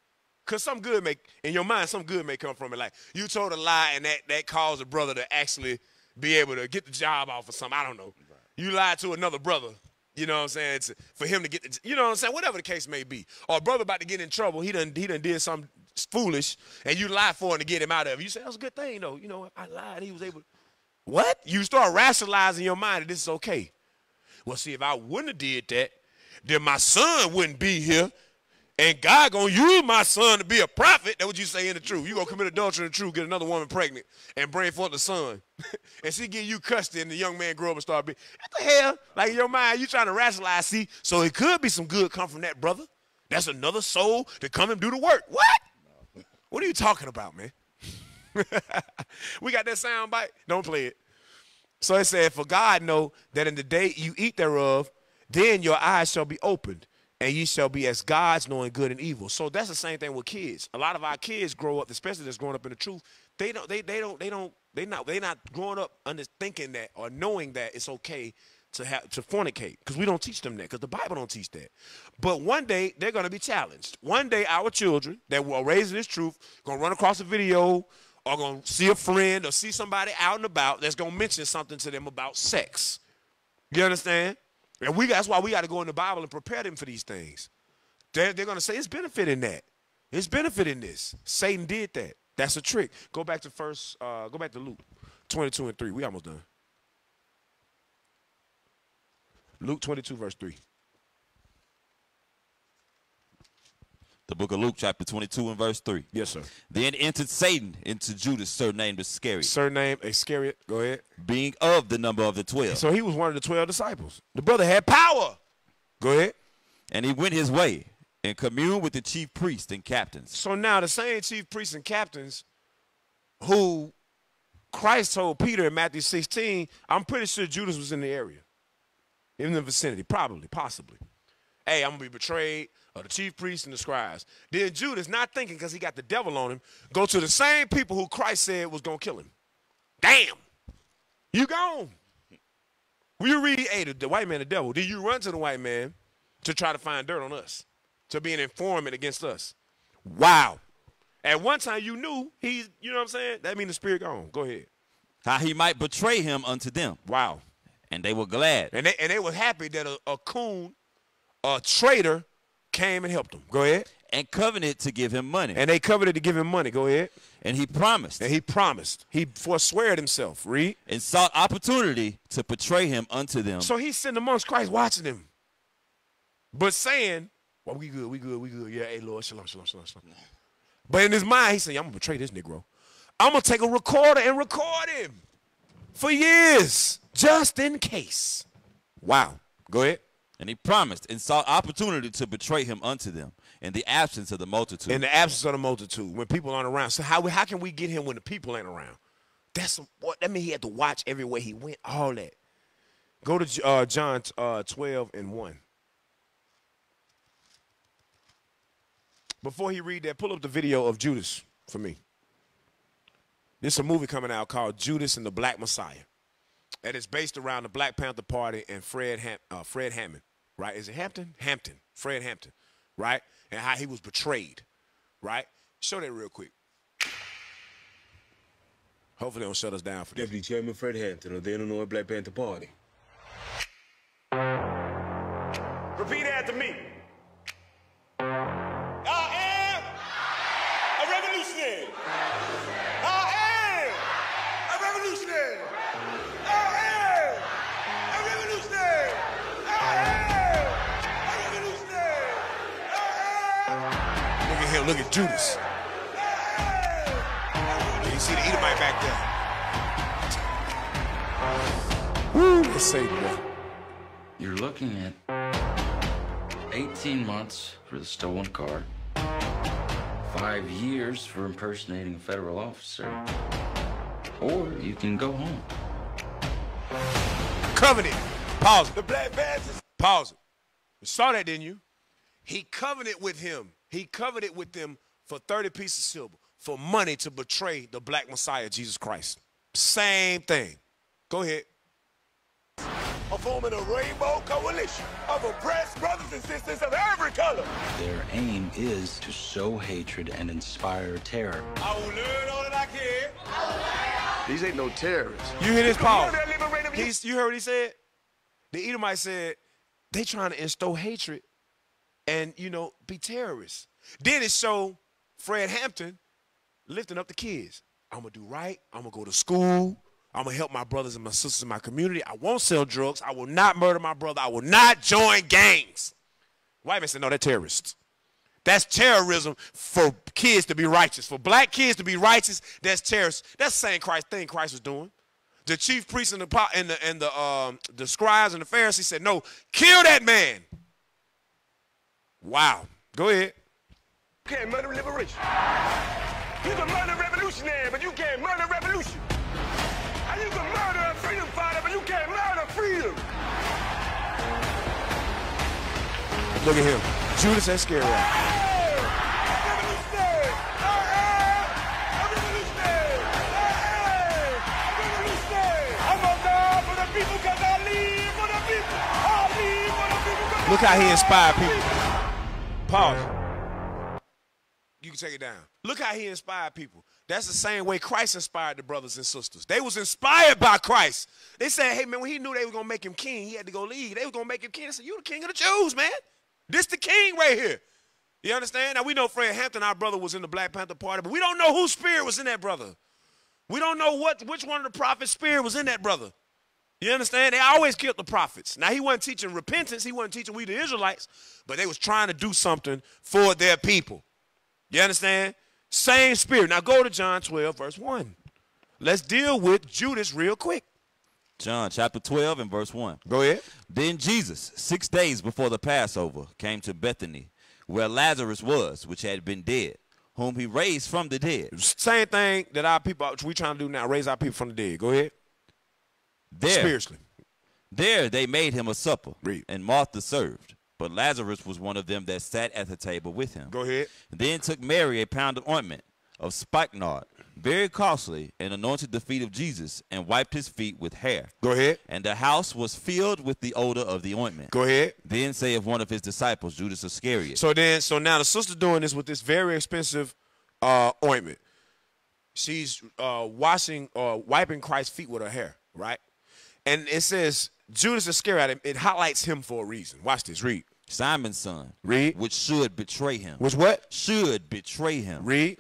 cause some good may in your mind, some good may come from it. Like you told a lie and that that caused a brother to actually be able to get the job off or something. I don't know. You lied to another brother. You know what I'm saying? It's for him to get the, you know what I'm saying? Whatever the case may be. Or a brother about to get in trouble, he done he done did something foolish, and you lie for him to get him out of it. You say, that was a good thing, though. You know, I lied. He was able What? You start rationalizing your mind that this is okay. Well, see, if I wouldn't have did that, then my son wouldn't be here. And God gonna use my son to be a prophet. That's what you say in the truth. You gonna commit adultery in the truth, get another woman pregnant, and bring forth the son. and she give you custody, and the young man grow up and start being, what the hell? Like in your mind, you trying to rationalize, see? So it could be some good come from that brother. That's another soul to come and do the work. What? What are you talking about, man? we got that sound bite. Don't play it. So it said, For God know that in the day you eat thereof, then your eyes shall be opened, and ye shall be as gods, knowing good and evil. So that's the same thing with kids. A lot of our kids grow up, especially that's growing up in the truth. They don't. They they don't. They don't. They not. They not growing up under thinking that or knowing that it's okay to have to fornicate because we don't teach them that because the Bible don't teach that. But one day they're to be challenged. One day our children that were raised in this truth to run across a video or to see a friend or see somebody out and about that's to mention something to them about sex. You understand? And we that's why we got to go in the Bible and prepare them for these things. They're, they're going to say it's benefiting that. It's benefiting this. Satan did that. That's a trick. Go back to first. Uh, go back to Luke, twenty-two and three. We almost done. Luke twenty-two verse three. The book of Luke, chapter 22 and verse 3. Yes, sir. Then entered Satan into Judas, surnamed Iscariot, Surname Iscariot. Go ahead. being of the number of the twelve. So he was one of the twelve disciples. The brother had power. Go ahead. And he went his way and communed with the chief priests and captains. So now the same chief priests and captains who Christ told Peter in Matthew 16, I'm pretty sure Judas was in the area. In the vicinity, probably, possibly. Hey, I'm gonna be betrayed, or the chief priests and the scribes. Then Judas, not thinking because he got the devil on him, go to the same people who Christ said was gonna kill him. Damn, you gone. When you read, hey, the, the white man, the devil, then you run to the white man to try to find dirt on us, to be an informant against us. Wow. At one time you knew he, you know what I'm saying? That means the spirit gone. Go ahead. How he might betray him unto them. Wow. And they were glad. And they and they were happy that a, a coon, a traitor, came and helped him. Go ahead. And covenanted to give him money. And they coveted to give him money. Go ahead. And he promised. And he promised. He forsweared himself. Read. And sought opportunity to betray him unto them. So he's sitting amongst Christ watching him. But saying, Well, we good, we good, we good. Yeah, hey Lord, shalom, shalom, shalom, shalom. But in his mind, he's saying, I'm gonna betray this Negro. I'm gonna take a recorder and record him for years, just in case. Wow. Go ahead. And he promised and sought opportunity to betray him unto them in the absence of the multitude. In the absence of the multitude, when people aren't around. So how how can we get him when the people ain't around? That's what that means he had to watch everywhere he went. All that. Go to uh, John uh, 12 and 1. Before he read that, pull up the video of Judas for me. There's a movie coming out called Judas and the Black Messiah. And it's based around the Black Panther Party and Fred Ham- uh, Fred Hammond, right? Is it Hampton? Hampton. Fred Hampton, right? And how he was betrayed, right? Show that real quick. Hopefully they don't shut us down for this. Deputy Chairman Fred Hampton of the Illinois Black Panther Party. Look at Judas. You see the Edomite back there. Woo, say boy. You're looking at 18 months for the stolen car, five years for impersonating a federal officer, or you can go home. Covenant. Pause it. The Black Panthers. Pause it. You saw that, didn't you? He covenanted with him. He covered it with them for 30 pieces of silver for money to betray the black Messiah, Jesus Christ. Same thing. Go ahead. are forming a rainbow coalition of oppressed brothers and sisters of every color. Their aim is to sow hatred and inspire terror. I will learn all that I can. These ain't no terrorists. You hear this, Paul? Come on, they're liberating you. He's, you heard what he said? The Edomite said they trying to instill hatred and, you know, be terrorists. Then it showed Fred Hampton lifting up the kids. I'm going to do right. I'm going to go to school. I'm going to help my brothers and my sisters in my community. I won't sell drugs. I will not murder my brother. I will not join gangs. White man said, no, they're terrorists. That's terrorism for kids to be righteous. For black kids to be righteous, that's terrorist. That's the same Christ thing Christ was doing. The chief priests and the and the and the um the scribes and the Pharisees said, "No, kill that man." Wow. Go ahead. You can't murder liberation. You can murder revolutionary, but you can't murder revolution. And you can murder a freedom fighter, but you can't murder freedom. Look at him. Judas Iscariot. Hey! Revolutionary! Hey! I'm revolutionary! Hey! I'm revolutionary! I'm gonna die for the people 'cause I live for the people. I live for the people 'cause Look how he inspired people. Pause. You can take it down. Look how he inspired people. That's the same way Christ inspired the brothers and sisters. They was inspired by Christ. They said, hey, man, when he knew they were going to make him king, he had to go lead. They was going to make him king. They said, you the king of the Jews, man. This the king right here. You understand? Now, we know Fred Hampton, our brother, was in the Black Panther Party, but we don't know whose spirit was in that brother. We don't know what which one of the prophets' spirit was in that brother. You understand? They always killed the prophets. Now he wasn't teaching repentance. He wasn't teaching we the Israelites, but they was trying to do something for their people. You understand? Same spirit. Now go to John 12, verse 1. Let's deal with Judas real quick. John chapter 12 and verse 1. Go ahead. Then Jesus, six days before the Passover, came to Bethany, where Lazarus was, which had been dead, whom he raised from the dead. Same thing that our people we trying to do now, raise our people from the dead. Go ahead. There, Spiritually. there they made him a supper, Read. and Martha served. But Lazarus was one of them that sat at the table with him. Go ahead. Then took Mary a pound of ointment of spikenard, very costly, and anointed the feet of Jesus, and wiped his feet with hair. Go ahead. And the house was filled with the odor of the ointment. Go ahead. Then say saith one of his disciples, Judas Iscariot, So then, so now the sister doing this with this very expensive uh, ointment. She's uh, washing or wiping Christ's feet with her hair, right? And it says Judas Iscariot. It highlights him for a reason. Watch this. Read. Simon's son, Read. which should betray him. Which what? should betray him. Read.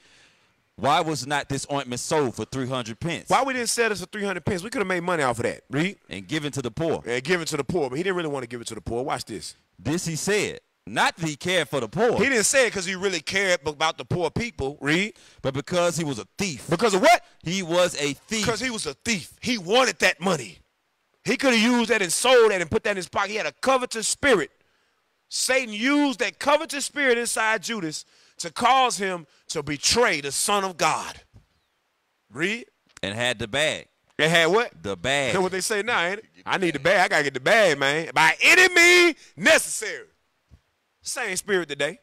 Why was not this ointment sold for 300 pence Why we didn't sell this for three hundred pence? We could have made money off of that. Read. and given to the poor? And give it to the poor, but he didn't really want to give it to the poor. Watch this. This he said, not that he cared for the poor, He didn't say it because he really cared about the poor people. Read. but because he was a thief. Because of what? He was a thief. Because he was a thief. He wanted that money. He could have used that and sold that and put that in his pocket. He had a covetous spirit. Satan used that covetous spirit inside Judas to cause him to betray the Son of God. Read. and had the bag. They had what? The bag. That's what they say now, ain't it? I need the bag. I gotta get the bag, man. By any means necessary. Same spirit today.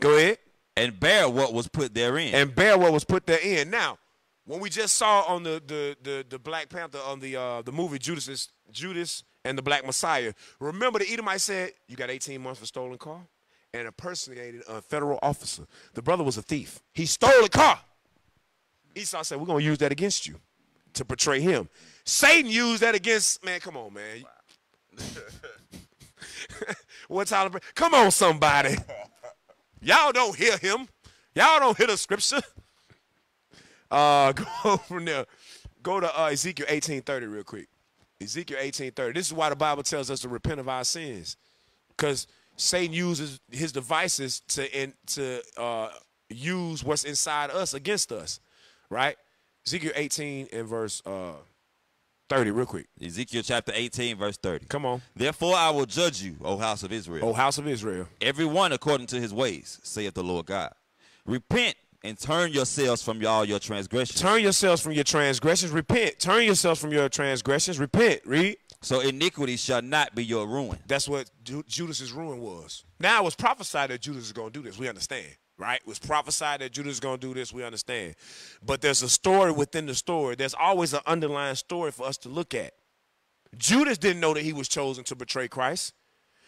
Go ahead. and bear what was put therein. and bear what was put therein. Now, when we just saw on the the the, the Black Panther on the uh, the movie Judas Judas and the Black Messiah, remember the Edomite said you got 18 months for stolen car and impersonated a federal officer. The brother was a thief. He stole a car. Esau said, "We're gonna use that against you to portray him." Satan used that against man. Come on, man. what Tyler? Perry- Come on, somebody. Y'all don't hear him. Y'all don't hear the scripture. Uh, go from there. Go to uh, Ezekiel eighteen thirty real quick. Ezekiel eighteen thirty. This is why the Bible tells us to repent of our sins, because Satan uses his devices to in, to uh, use what's inside us against us, right? Ezekiel eighteen and verse uh, thirty, real quick. Ezekiel chapter 18, verse 30. Come on, Therefore I will judge you, O house of Israel. O house of Israel. Every one according to his ways, saith the Lord God. Repent and turn yourselves from all your transgressions. Turn yourselves from your transgressions. Repent. Turn yourselves from your transgressions. Repent. Read. So iniquity shall not be your ruin. That's what Ju- Judas's ruin was. Now it was prophesied that Judas is going to do this. We understand. right? It was prophesied that Judas is going to do this. We understand. But there's a story within the story. There's always an underlying story for us to look at. Judas didn't know that he was chosen to betray Christ.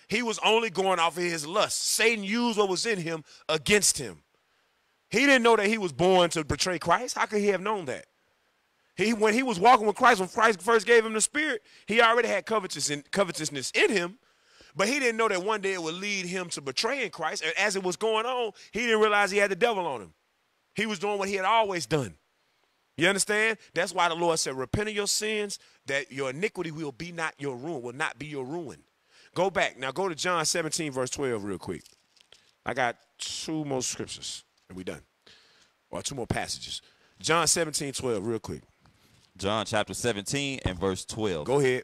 He was only going off of his lust. Satan used what was in him against him. He didn't know that he was born to betray Christ. How could he have known that? He, when he was walking with Christ, when Christ first gave him the Spirit, he already had covetousness, in him, but he didn't know that one day it would lead him to betraying Christ. And as it was going on, he didn't realize he had the devil on him. He was doing what he had always done. You understand? That's why the Lord said, Repent of your sins, that your iniquity will be not your ruin, will not be your ruin. Go back. Now go to John 17, verse 12, real quick. I got two more scriptures, and we done. Or two more passages. John 17, 12, real quick. John chapter 17 and verse 12. Go ahead.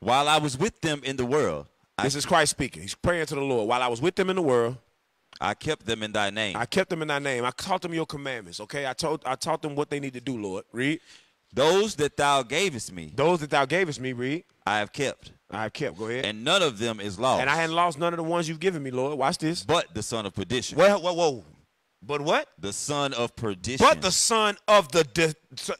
While I was with them in the world, This is Christ speaking. He's praying to the Lord. While I was with them in the world, I kept them in thy name. I kept them in thy name. I taught them your commandments. Okay, I told I taught them what they need to do. Lord, read. Those that thou gavest me, Those that thou gavest me, read. I have kept, I have kept. Go ahead. and none of them is lost. And I hadn't lost none of the ones you've given me, Lord. Watch this. but the son of perdition. Well, whoa, whoa. But what? The son of perdition. But the son of the de-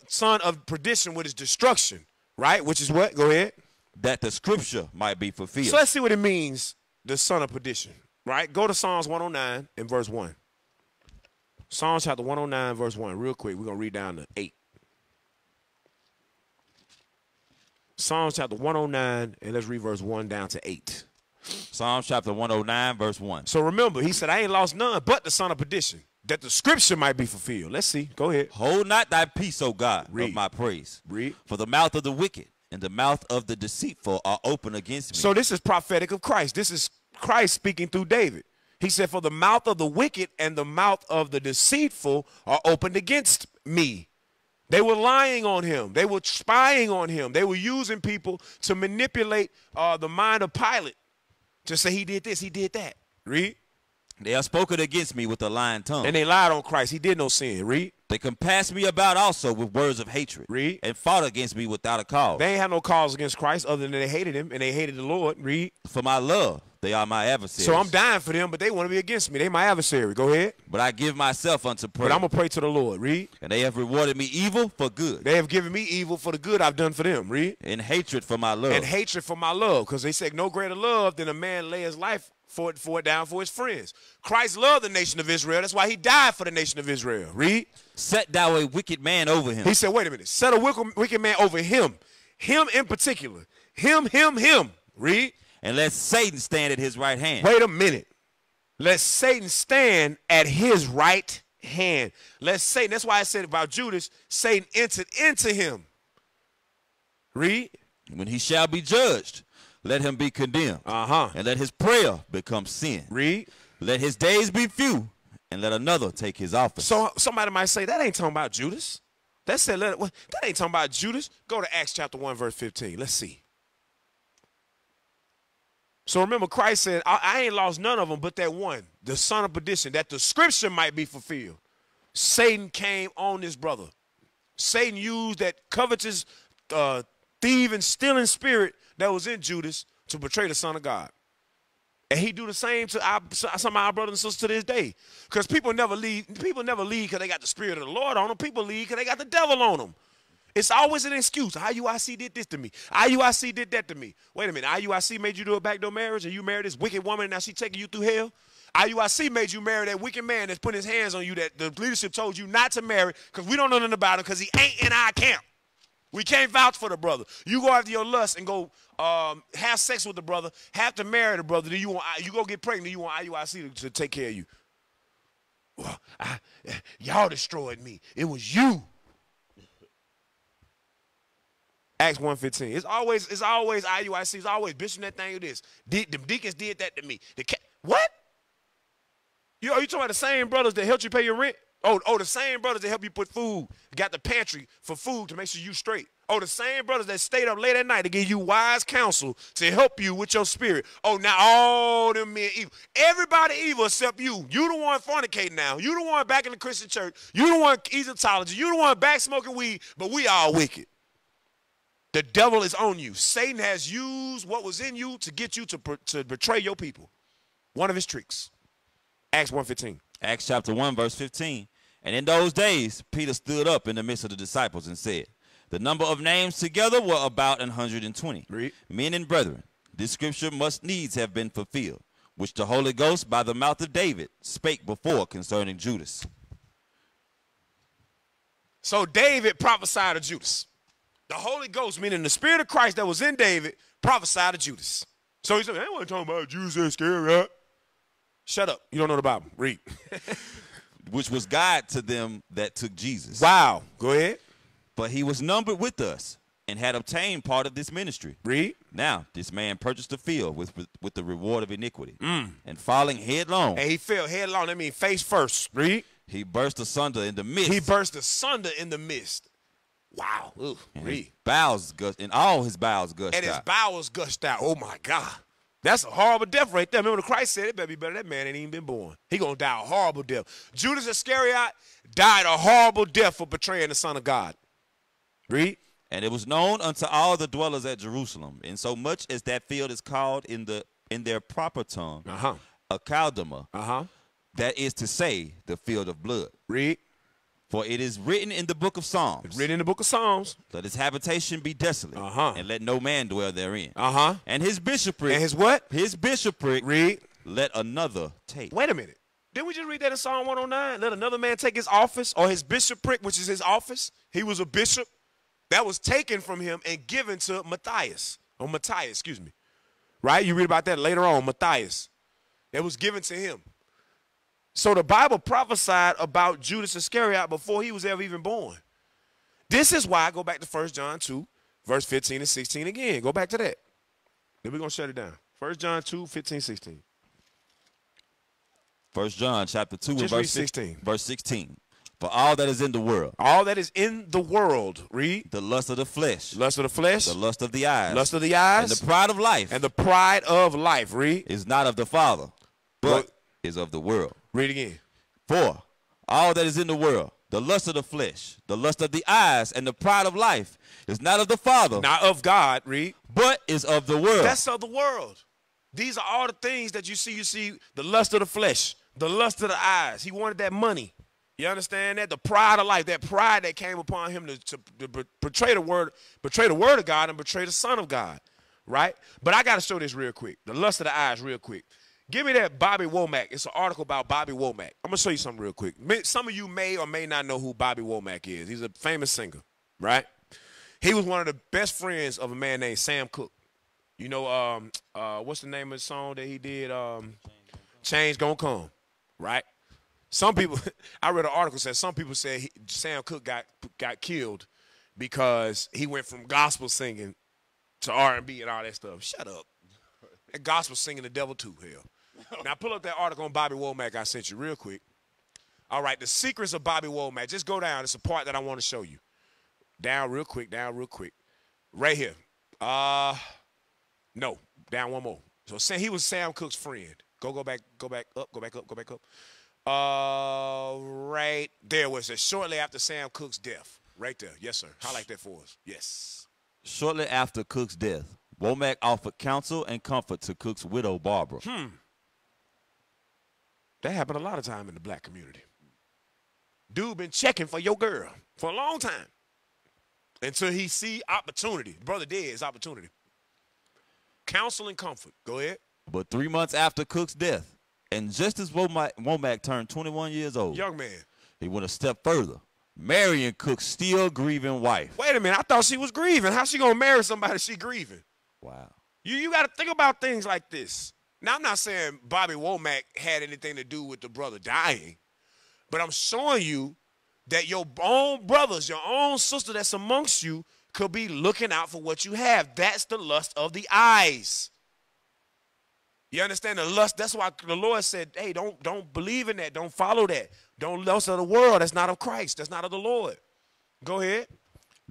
son of perdition, which is destruction, right? Which is what? Go ahead. that the scripture might be fulfilled. So let's see what it means. The son of perdition, right? Go to Psalms 109 and verse one. Psalms chapter 109, verse one. Real quick, we're gonna read down to eight. Psalms chapter 109, and let's read verse one down to eight. Psalms chapter 109, verse 1. So remember, he said, I ain't lost none but the son of perdition, that the scripture might be fulfilled. Let's see. Go ahead. Hold not thy peace, O God, Read. of my praise. Read. For the mouth of the wicked and the mouth of the deceitful are open against me. So this is prophetic of Christ. This is Christ speaking through David. He said, For the mouth of the wicked and the mouth of the deceitful are opened against me. They were lying on him. They were spying on him. They were using people to manipulate uh, the mind of Pilate to say he did this, he did that. Read. They have spoken against me with a lying tongue. And they lied on Christ. He did no sin. Read. They compassed me about also with words of hatred. Read. And fought against me without a cause. They ain't had no cause against Christ other than they hated him and they hated the Lord. Read. For my love, they are my adversaries. So I'm dying for them, but they want to be against me. They my adversary. Go ahead. But I give myself unto prayer. But I'm going to pray to the Lord. Read. and they have rewarded me evil for good, They have given me evil for the good I've done for them. Read. and hatred for my love. And hatred for my love. Because they said no greater love than a man lay his life for it, for it down for his friends. Christ loved the nation of Israel. That's why he died for the nation of Israel. Read. Set thou a wicked man over him. He said, wait a minute. Set a wicked, wicked man over him. Him in particular. Him, him, him. Read. and let Satan stand at his right hand. Wait a minute. Let Satan stand at his right hand. Let Satan, that's why I said about Judas, Satan entered into him. Read. When he shall be judged, let him be condemned. Uh-huh. And let his prayer become sin. Read. Let his days be few, and let another take his office. So somebody might say that ain't talking about Judas. That said, let, what, that ain't talking about Judas. Go to Acts chapter one verse fifteen. Let's see. So remember, Christ said, I, I ain't lost none of them but that one, the son of perdition, that the scripture might be fulfilled. Satan came on this brother. Satan used that covetous, uh, thieving, stealing spirit that was in Judas to betray the Son of God. And he do the same to our, some of our brothers and sisters to this day. Because people never leave. People never leave because they got the spirit of the Lord on them. People leave because they got the devil on them. It's always an excuse. IUIC did this to me. IUIC did that to me. Wait a minute. IUIC made you do a backdoor marriage and you married this wicked woman and now she taking you through hell? IUIC made you marry that wicked man that's putting his hands on you that the leadership told you not to marry because we don't know nothing about him because he ain't in our camp. We can't vouch for the brother. You go after your lust and go um, have sex with the brother, have to marry the brother. Then you want you go get pregnant. You want IUIC to, to take care of you. Well, I, y'all destroyed me. It was you. Acts 115. It's always it's always IUIC. It's always bitching that thing. It is. De- the deacons did that to me. The ca- what? You are you talking about the same brothers that helped you pay your rent? Oh, oh, the same brothers that help you put food, got the pantry for food to make sure you straight. Oh, the same brothers that stayed up late at night to give you wise counsel to help you with your spirit. Oh, now all them men evil. Everybody evil except you. You the one fornicating now. You the one back in the Christian church. You the one Egyptology. You the one back smoking weed, but we all wicked. The devil is on you. Satan has used what was in you to get you to, to betray your people. One of his tricks. Acts 1.15. Acts chapter 1, verse 15. And in those days, Peter stood up in the midst of the disciples and said, The number of names together were about an hundred and twenty. Read. Men and brethren, this scripture must needs have been fulfilled, which the Holy Ghost by the mouth of David spake before concerning Judas. So David prophesied of Judas. The Holy Ghost, meaning the Spirit of Christ that was in David, prophesied of Judas. So he said, I ain't talking about Judas right? Shut up. You don't know the Bible. Read. which was God to them that took Jesus. wow. Go ahead. But he was numbered with us and had obtained part of this ministry. Read. Now, this man purchased a field with, with, with the reward of iniquity. Mm. And falling headlong, And he fell headlong. That means face first. Read. he burst asunder in the midst. He burst asunder in the mist. Wow. Ooh. and his Read. bowels gushed, and all his bowels gushed And his out. bowels gushed out. Oh my God. That's a horrible death right there. Remember when Christ said it better be better. That man ain't even been born. He gonna die a horrible death. Judas Iscariot died a horrible death for betraying the Son of God. Read. And it was known unto all the dwellers at Jerusalem, in so much as that field is called in the in their proper tongue, Uh-huh. Aceldama, Uh-huh. that is to say, the field of blood. Read. For it is written in the book of Psalms, Read in the book of Psalms. let his habitation be desolate, Uh-huh. and let no man dwell therein. Uh-huh. And his bishopric, And his what? his bishopric, Read. let another take. Wait a minute. Didn't we just read that in Psalm 109? Let another man take his office or his bishopric, which is his office. He was a bishop. That was taken from him and given to Matthias. Or Matthias, excuse me. Right? You read about that later on, Matthias. That was given to him. So the Bible prophesied about Judas Iscariot before he was ever even born. This is why I go back to 1 John 2, verse 15 and 16 again. Go back to that. Then we're going to shut it down. 1 John 2, 15, 16. First John chapter 2 and Just verse 16. 16. Verse 16. For all that is in the world, All that is in the world, read, the lust of the flesh, lust of the flesh, the lust of the eyes, lust of the eyes. and the pride of life, and the pride of life. Read. is not of the Father, but is of the world. Read again. For all that is in the world, the lust of the flesh, the lust of the eyes, and the pride of life, is not of the Father, Not of God, read. but is of the world. That's of the world. These are all the things that you see. You see the lust of the flesh, the lust of the eyes. He wanted that money. You understand that? The pride of life, that pride that came upon him to, to, to betray the word, betray the word of God and betray the Son of God. Right? But I gotta show this real quick. The lust of the eyes, real quick. Give me that Bobby Womack. It's an article about Bobby Womack. I'm gonna show you something real quick. Some of you may or may not know who Bobby Womack is. He's a famous singer, right? He was one of the best friends of a man named Sam Cooke. You know, um, uh, what's the name of the song that he did? Um, Change Gonna Come, right? Some people, I read an article said some people said he, Sam Cooke got got killed because he went from gospel singing to R and B and all that stuff. Shut up. That gospel singing the devil too, hell. Now pull up that article on Bobby Womack I sent you real quick. All right, the secrets of Bobby Womack. Just go down. It's a part that I want to show you. Down real quick, down real quick. Right here. Uh no, down one more. So say he was Sam Cooke's friend. Go, go back, go back up, go back up, go back up. Uh, right there was it. Shortly after Sam Cooke's death. Right there. Yes, sir. Highlight that for us. Yes. Shortly after Cooke's death, Womack offered counsel and comfort to Cooke's widow, Barbara. Hmm. That happened a lot of time in the black community. Dude been checking for your girl for a long time. Until he see opportunity. Brother dead is opportunity. Counsel and comfort. Go ahead. But three months after Cooke's death, and just as Womack, Womack turned 21 years old, Young man. he went a step further, marrying Cooke's still grieving wife. Wait a minute. I thought she was grieving. How she gonna marry somebody she grieving? Wow. You you got to think about things like this. Now I'm not saying Bobby Womack had anything to do with the brother dying, but I'm showing you that your own brothers, your own sister that's amongst you could be looking out for what you have. That's the lust of the eyes. You understand the lust? That's why the Lord said, "Hey, don't don't believe in that. Don't follow that. Don't lust of the world. That's not of Christ. That's not of the Lord." Go ahead.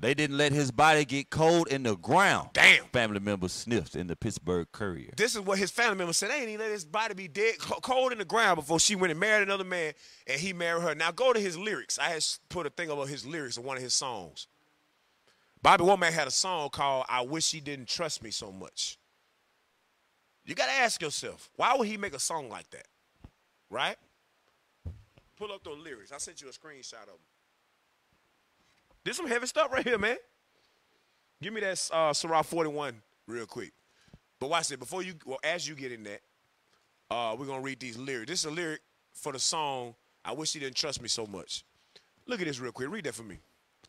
They didn't let his body get cold in the ground. Damn. Family members sniffed in the Pittsburgh Courier. This is what his family members said. They ain't even let his body be dead, cold in the ground before she went and married another man, and he married her. Now go to his lyrics. I had put a thing about his lyrics in one of his songs. Bobby Womack had a song called "I Wish He Didn't Trust Me So Much." You got to ask yourself, why would he make a song like that? Right? Pull up those lyrics. I sent you a screenshot of them. This some heavy stuff right here, man. Give me that uh, Sirach 41 real quick. But watch it. Before you, well, as you get in that, uh, we're gonna read these lyrics. This is a lyric for the song. I wish he didn't trust me so much. Look at this real quick. Read that for me.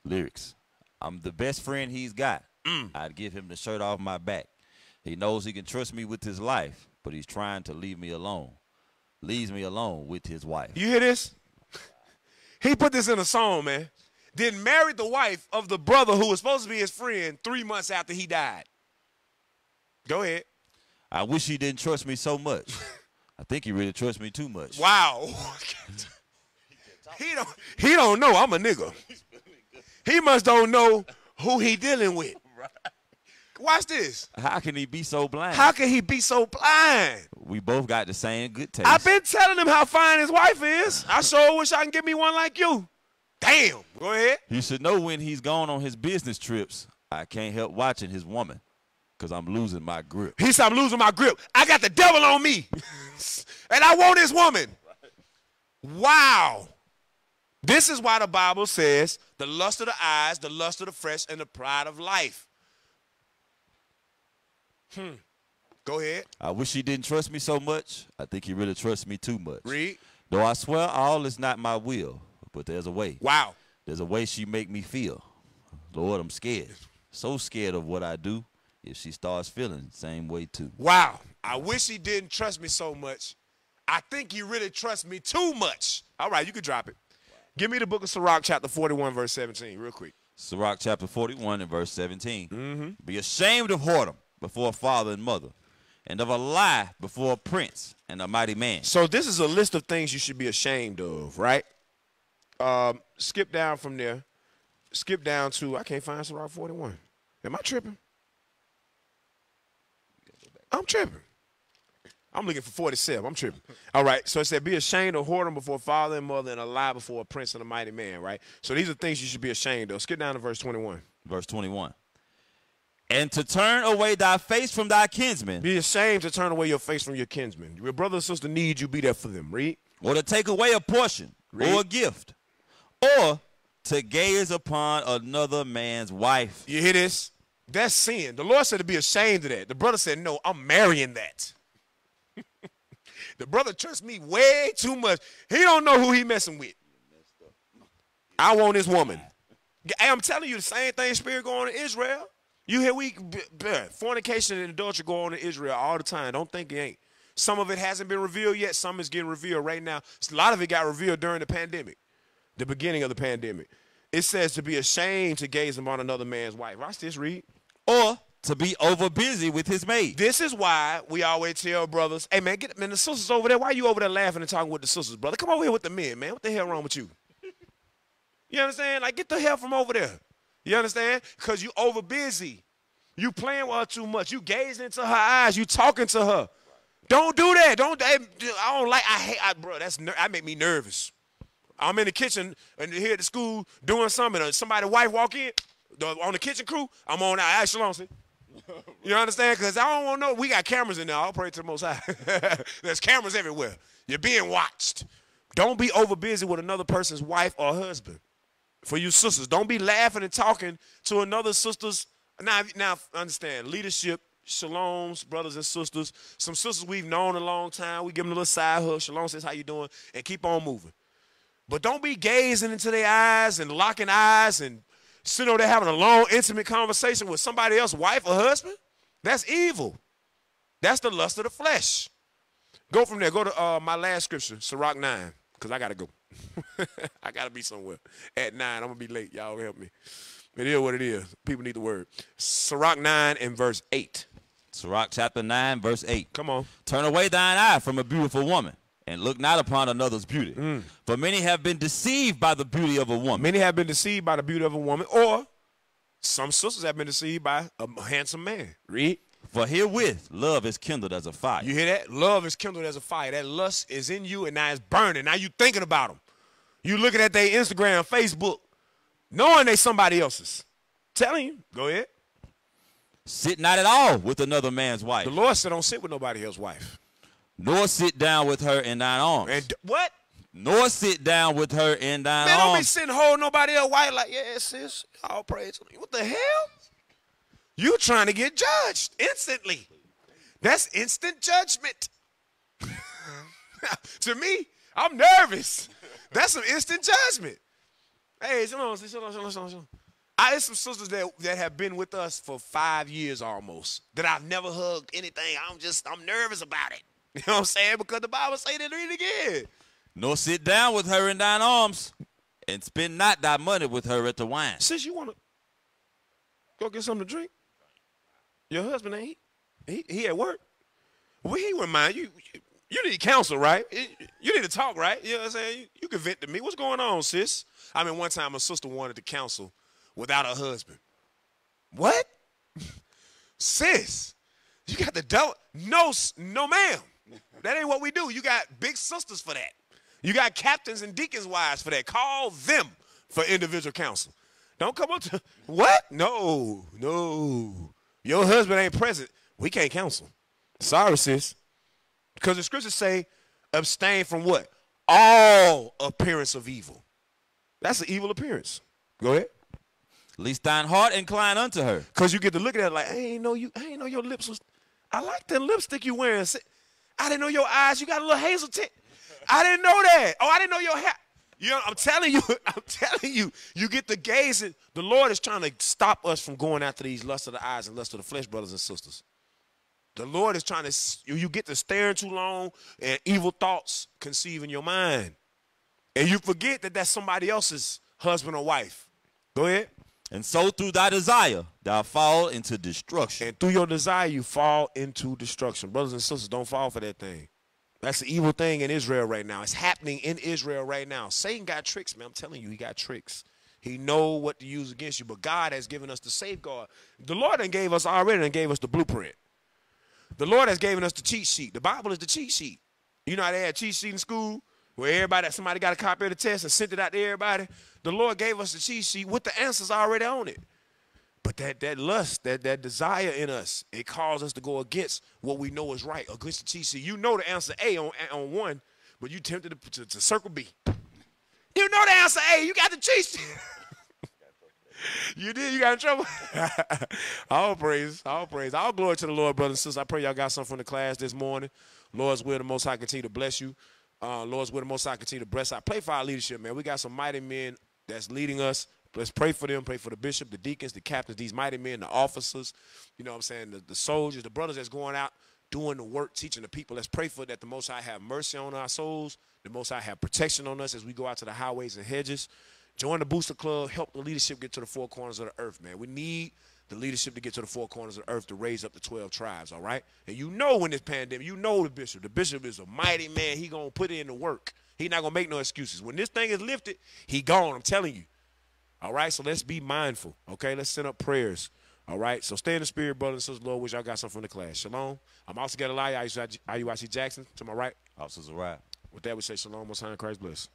Lyrics. I'm the best friend he's got. I'd give him the shirt off my back. He knows he can trust me with his life, but he's trying to leave me alone. Leaves me alone with his wife. You hear this? He put this in a song, man. Then married the wife of the brother who was supposed to be his friend three months after he died. Go ahead. I wish he didn't trust me so much. I think he really trusts me too much. Wow. he don't he don't know I'm a nigga. He must don't know who he dealing with. Watch this. How can he be so blind? How can he be so blind? we both got the same good taste. I've been telling him how fine his wife is. I sure wish I can get me one like you. Damn. Go ahead. He should know when he's gone on his business trips. I can't help watching his woman because I'm losing my grip. He said, I'm losing my grip. I got the devil on me. and I want this woman. Wow. This is why the Bible says the lust of the eyes, the lust of the flesh, and the pride of life. Hmm. Go ahead. I wish he didn't trust me so much. I think he really trusts me too much. Read. Though I swear all is not my will, but there's a way. Wow. There's a way she make me feel. Lord, I'm scared. So scared of what I do. If she starts feeling the same way too. Wow. I wish he didn't trust me so much. I think he really trusts me too much. All right, you can drop it. Give me the book of Sirach, chapter 41, verse 17, real quick. Sirach chapter 41 and verse 17. Mm-hmm. Be ashamed of whoredom before a father and mother, and of a lie before a prince and a mighty man. So this is a list of things you should be ashamed of, right? Um, skip down from there. Skip down to I can't find Sirach 41. Am I tripping? I'm tripping. I'm looking for 47. I'm tripping. All right. So it said, be ashamed of whoredom before father and mother and a lie before a prince and a mighty man, right? So these are things you should be ashamed of. Skip down to verse 21. Verse 21. And to turn away thy face from thy kinsmen, Be ashamed to turn away your face from your kinsmen. Your brother and sister need you, be there for them. Read. or to take away a portion Read. or a gift, or to gaze upon another man's wife. You hear this? That's sin. The Lord said to be ashamed of that. The brother said, No, I'm marrying that. the brother trusts me way too much. He don't know who he messing with. I want this woman. I'm telling you, the same thing spirit going on in Israel. You hear we fornication and adultery go on in Israel all the time. Don't think it ain't. Some of it hasn't been revealed yet. Some is getting revealed right now. A lot of it got revealed during the pandemic, the beginning of the pandemic. It says to be ashamed to gaze upon another man's wife. Watch this, read. Or to be over busy with his mate. This is why we always tell brothers, hey man, get man, the sisters over there. Why are you over there laughing and talking with the sisters, brother? Come over here with the men, man. What the hell wrong with you? You understand? Like, get the hell from over there. You understand? Because you over busy. You playing with her too much. You gazing into her eyes. You talking to her. Don't do that. Don't. I don't like. I hate. I, bro, that's ner- that make me nervous. I'm in the kitchen and here at the school doing something. And somebody wife walk in on the kitchen crew. I'm on. I shalom. See? You understand? Because I don't want to know. We got cameras in there. I'll pray to the Most High. There's cameras everywhere. You're being watched. Don't be over busy with another person's wife or husband. For you sisters, don't be laughing and talking to another sister's. Now, now understand leadership, shaloms, brothers and sisters. Some sisters we've known a long time. We give them a little side hug. Shalom says, "How you doing?" and keep on moving. But don't be gazing into their eyes and locking eyes and sitting over there having a long, intimate conversation with somebody else's wife or husband. That's evil. That's the lust of the flesh. Go from there. Go to uh, my last scripture, Sirach 9, because I got to go. I got to be somewhere. At 9, I'm going to be late. Y'all help me. It is what it is. People need the word. Sirach 9 and verse 8. Sirach chapter 9, verse 8. Come on. Turn away thine eye from a beautiful woman, and look not upon another's beauty. Mm. For many have been deceived by the beauty of a woman. Many have been deceived by the beauty of a woman, or some sisters have been deceived by a handsome man. Read. For herewith love is kindled as a fire. You hear that? Love is kindled as a fire. That lust is in you, and now it's burning. Now you thinking about them. You looking at their Instagram, Facebook, knowing they somebody else's. Telling you. Go ahead. Sit not at all with another man's wife, The Lord said, "Don't sit with nobody else's wife." Nor sit down with her in thine arms. And what? nor sit down with her in thine arms. Man, don't be sitting holding nobody else white like, yeah, sis, all praise. What the hell? You trying to get judged instantly. That's instant judgment. to me, I'm nervous. That's some instant judgment. Hey, hold on, hold on, hold on, hold on. I there's some sisters that, that have been with us for five years almost that I've never hugged anything. I'm just I'm nervous about it. You know what I'm saying? Because the Bible say that read it again. nor sit down with her in thine arms, and spend not thy money with her at the wine. Sis, you wanna go get something to drink? Your husband ain't he? He, he at work. Well, he wouldn't mind. You, you need counsel, right? You need to talk, right? You know what I'm saying? You, you can vent to me. What's going on, sis? I mean, one time a sister wanted to counsel without her husband. What? sis, you got the double. No, no, ma'am. That ain't what we do. You got big sisters for that. You got captains and deacons' wives for that. Call them for individual counsel. Don't come up to what? No, no. Your husband ain't present. We can't counsel. Sorry, sis. Because the scriptures say, abstain from what? All appearance of evil. That's an evil appearance. Go ahead. Least thine heart incline unto her. Cause you get to look at it like, I ain't know you, I ain't know your lips was. I like that lipstick you wearing. I didn't know your eyes. You got a little hazel tint. I didn't know that. Oh, I didn't know your hair. You know, I'm telling you, I'm telling you, you get the gaze. and The Lord is trying to stop us from going after these lust of the eyes and lust of the flesh, brothers and sisters. The Lord is trying to. You get to staring too long, and evil thoughts conceive in your mind, and you forget that that's somebody else's husband or wife. Go ahead. And so through thy desire, thou fall into destruction. And through your desire, you fall into destruction. Brothers and sisters, don't fall for that thing. That's the evil thing in Israel right now. It's happening in Israel right now. Satan got tricks, man. I'm telling you, he got tricks. He know what to use against you, but God has given us the safeguard. The Lord done gave us already and gave us the blueprint. The Lord has given us the cheat sheet. The Bible is the cheat sheet. You know how they had cheat sheet in school where everybody, somebody got a copy of the test and sent it out to everybody. The Lord gave us the cheat sheet with the answers already on it. But that that lust, that that desire in us, it calls us to go against what we know is right, against the cheat sheet. You know the answer A on on one, but you tempted to, to, to circle B. You know the answer A. You got the cheat sheet. you did. You got in trouble. all praise, all praise, all glory to the Lord, brothers and sisters. I pray y'all got something from the class this morning. Lord's will, the Most High continue to bless you. Uh, Lord's will, the Most High continue to bless. I pray for our leadership, man. We got some mighty men that's leading us. Let's pray for them. Pray for the bishop, the deacons, the captains, these mighty men, the officers. You know what I'm saying? The, the soldiers, the brothers that's going out doing the work, teaching the people. Let's pray for that the Most High have mercy on our souls. The Most High have protection on us as we go out to the highways and hedges. Join the Booster Club. Help the leadership get to the four corners of the earth, man. We need the leadership to get to the four corners of the earth to raise up the 12 tribes, all right? And you know when this pandemic, you know the bishop. The bishop is a mighty man. He going to put in the work. He not going to make no excuses. When this thing is lifted, he gone, I'm telling you. All right, so let's be mindful. Okay, let's send up prayers. All right, so stay in the spirit, brothers and sisters. Lord, wish y'all got something from the class. Shalom. I'm also got a lie. IUIC Jackson to my right. Officers arrive. With that, we say shalom. Most high Christ bless.